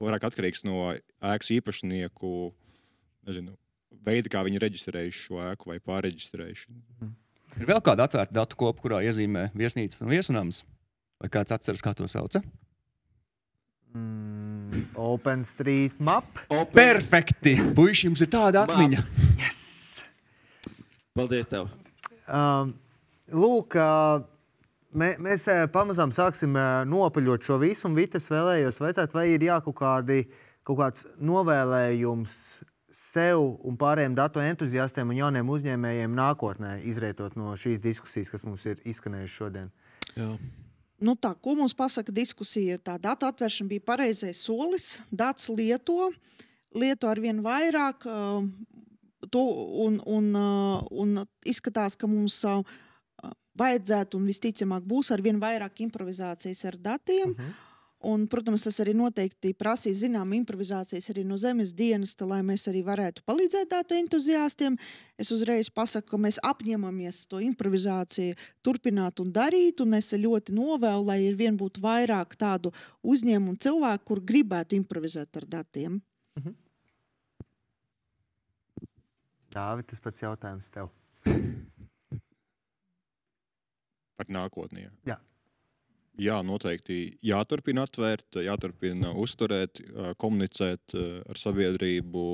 vairāk atkarīgs no ēkas īpašnieku nezinu, veida, kā viņi reģistrējuši šo ēku vai pārreģistrējuši. Ir vēl kāda atvērta datu kopa, kurā iezīmē viesnīcas un viesunams. Vai kāds atceras, kā to sauca? Mm, Open Street Map. Perfekti! Puiši, jums ir tāda atmiņa. Yes! Paldies tev! Um, lūk, uh, Mē, mēs eh, pamazām sāksim eh, nopaļot šo visu, un Vitas vēlējos vaicāt, vai ir jā, kaut, kādi, kaut kāds novēlējums sev un pārējiem datu entuziastiem un jauniem uzņēmējiem nākotnē, izrietot no šīs diskusijas, kas mums ir izskanējušas šodien. Jā. Nu tā, ko mums pasaka diskusija? Tā datu atvēršana bija pareizais solis. Datus lieto, lieto ar vien vairāk. Uh, to, un, un, uh, un izskatās, ka mums uh, vajadzētu un visticamāk būs ar vien vairāk improvizācijas ar datiem. Uh -huh. Un, protams, tas arī noteikti prasīs zināmu improvizācijas arī no zemes dienesta, lai mēs arī varētu palīdzēt datu entuziastiem. Es uzreiz pasaku, ka mēs apņemamies to improvizāciju turpināt un darīt, un es ļoti novēlu, lai ir vien būtu vairāk tādu uzņēmumu cilvēku, kur gribētu improvizēt ar datiem. -huh. Dāvid, tas pats jautājums tev. Par nākotnē. Jā. Jā, noteikti jāturpina atvērt, jāturpina uzturēt, komunicēt ar sabiedrību,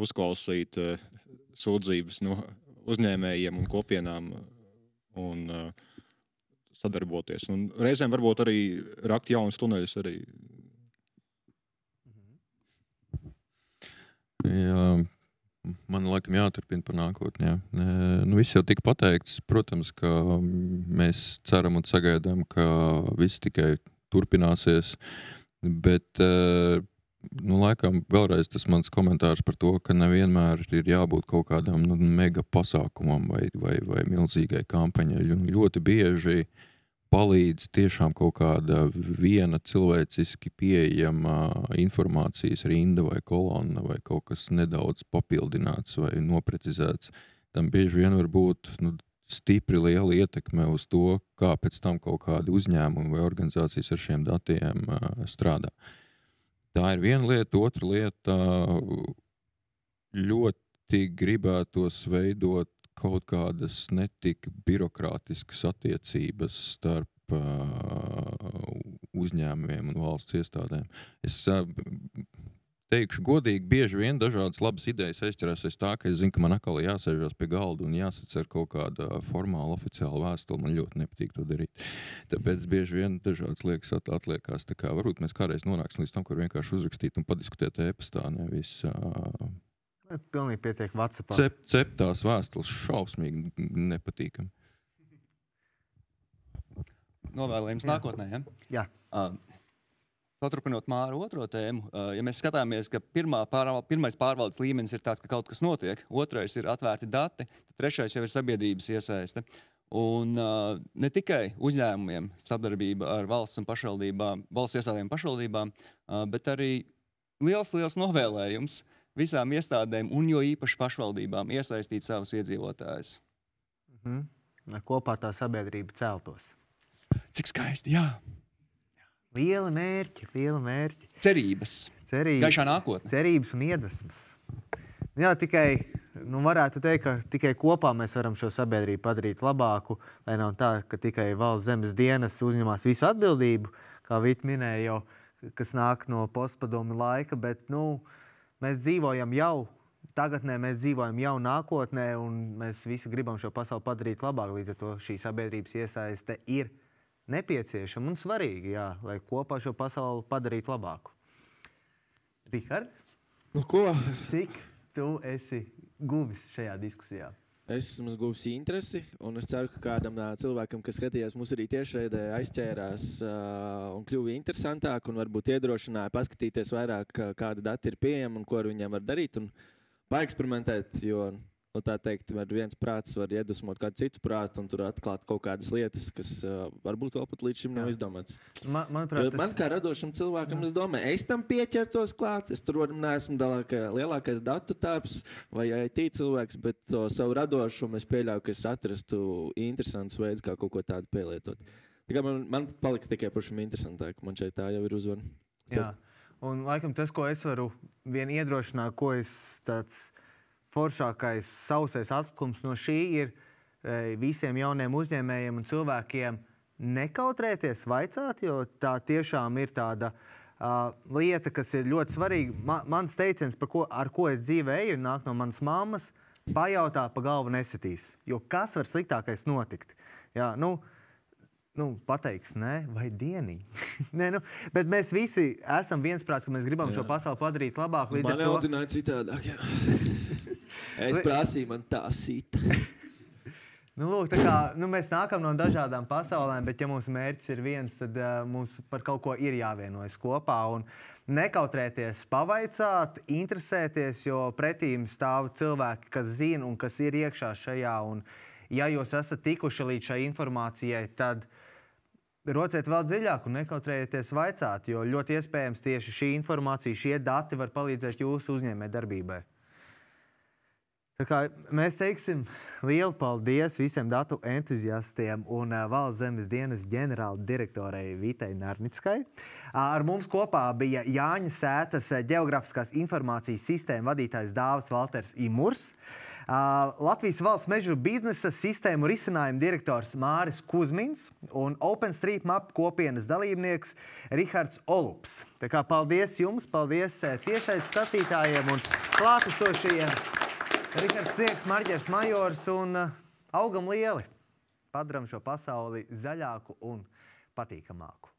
uzklausīt sūdzības no uzņēmējiem un kopienām un sadarboties. Un reizēm varbūt arī rakt jaunus tuneļus. Arī. Jā, Man laikam jāturpina par nākotni. Jā. Nu, viss jau tika pateikts. Protams, ka mēs ceram un sagaidām, ka viss tikai turpināsies. Bet, nu, laikam, vēlreiz tas mans komentārs par to, ka nevienmēr ir jābūt kaut kādam nu, mega pasākumam vai, vai, vai milzīgai kampaņai. Ļoti bieži uh, palīdz tiešām kaut kāda viena cilvēciski pieejama informācijas rinda vai kolonna vai kaut kas nedaudz papildināts vai noprecizēts. Tam bieži vien var būt nu, stipri liela ietekme uz to, kā pēc tam kaut kādi uzņēmumi vai organizācijas ar šiem datiem strādā. Tā ir viena lieta, otra lieta ļoti gribētos veidot kaut kādas netik birokrātiskas attiecības starp uzņēmumiem un valsts iestādēm. Es teikšu, godīgi, bieži vien dažādas labas idejas aizķerās aiz tā, ka es zinu, ka man atkal jāsēžas pie galda un jāsacer kaut kāda formāla, oficiāla vēstule. Man ļoti nepatīk to darīt. Tāpēc bieži vien dažādas lietas atliekās. Kā varbūt mēs kādreiz nonāksim līdz tam, kur vienkārši uzrakstīt un padiskutēt e-pastā, nevis. Uh, Pilnīgi pietiek WhatsApp. Cep, ceptās vēstules šausmīgi nepatīkami. Novēlējums Jā. nākotnē. Ja? Jā. Uh, Paturpinot māru otro tēmu, ja mēs skatāmies, ka pirmā pārval, pirmais pārvaldes līmenis ir tāds, ka kaut kas notiek, otrais ir atvērti dati, trešais jau ir sabiedrības iesaiste. Un uh, ne tikai uzņēmumiem sadarbība ar valsts un pašvaldībām, valsts iestādēm pašvaldībām, uh, bet arī liels, liels novēlējums uh, visām iestādēm un jo īpaši pašvaldībām iesaistīt savus iedzīvotājus. Mhm. Kopā tā sabiedrība celtos. Cik skaisti, jā. Liela mērķi, liela mērķi. Cerības. Cerības. Gaišā nākotnē. Cerības un iedvesmas. Jā, tikai nu, varētu teikt, ka tikai kopā mēs varam šo sabiedrību padarīt labāku. Lai nav tā, ka tikai valsts zemes dienas uzņemas visu atbildību, kā Vita minēja, jau, kas nāk no postpadomu laika. Bet, nu, uh, Mēs dzīvojam jau tagadnē, mēs dzīvojam jau nākotnē, un mēs visi gribam šo pasauli padarīt labāku. Līdz ar to šī sabiedrības iesaiste ir nepieciešama un svarīga, jā, lai kopā šo pasauli padarītu labāku. Rihard, nu, ko? cik tu esi guvis šajā diskusijā? Es esmu guvis interesi, un es ceru, ka kādam cilvēkam, kas skatījās mūsu arī tiešraidē, aizķērās uh, un kļuva interesantāk, un varbūt iedrošināja paskatīties vairāk, kāda dati ir pieejama un ko ar viņiem var darīt, un paeksperimentēt, jo nu, tā teikt, ar viens prāts var iedvesmot kādu citu prātu un tur atklāt kaut kādas lietas, kas uh, varbūt vēl pat līdz šim nav izdomāts. Man, manuprāt, tas... man kā radošam cilvēkam, es domāju, es tam pieķertos klāt. Es tur neesmu dalākā, lielākais datu tārps vai IT cilvēks, bet to savu radošumu es pieļauju, ka es atrastu interesants veids, kā kaut ko tādu pielietot. Tā man, man palika tikai pašam interesantāk. Man šeit tā jau ir uzvara. Jā, un laikam tas, ko es varu vien iedrošināt, ko es tāds foršākais sausais atklājums no šī ir e, visiem jauniem uzņēmējiem un cilvēkiem nekautrēties, vaicāt, jo tā tiešām ir tāda uh, lieta, kas ir ļoti svarīga. Ma, mans teiciens, ko, ar ko es dzīvē eju, nāk no manas mammas. Pajautā, pa galvu nesitīs. Jo kas var sliktākais notikt? Jā, nu, nu, pateiks, nē, vai dienī. nē, nu, bet mēs visi esam viensprāts, ka mēs gribam jā. šo pasauli padarīt labāku. Man ar to- audzināja citādāk. jā. Es prasīju, man tā sita. Nu, lūk, tā kā, nu, mēs nākam no dažādām pasaulēm, bet, ja mūsu mērķis ir viens, tad uh, mums par kaut ko ir jāvienojas kopā. Un nekautrēties, pavaicāt, interesēties, jo pretīm stāv cilvēki, kas zina un kas ir iekšā šajā. Un, ja jūs esat tikuši līdz šai informācijai, tad rociet vēl dziļāk un nekautrējieties vaicāt, jo ļoti iespējams tieši šī informācija, šie dati var palīdzēt jūsu uzņēmējdarbībai. Tā kā mēs teiksim lielu paldies visiem datu entuziastiem un Valsts zemes dienas ģenerāla direktorei Vitai Nārnickai. Uh, ar mums kopā bija Jāņa Sētas geogrāfiskās informācijas sistēma vadītājs Dāvis Valters Imurs. Latvijas valsts mežu biznesa sistēmu risinājumu direktors Māris Kuzmins un OpenStreetMap kopienas dalībnieks Rihards Olups. Tā kā paldies jums, paldies tiešais skatītājiem un klātesošajiem! Rihards Sniegs, Marģers Majors un uh, augam lieli. Padaram šo pasauli zaļāku un patīkamāku.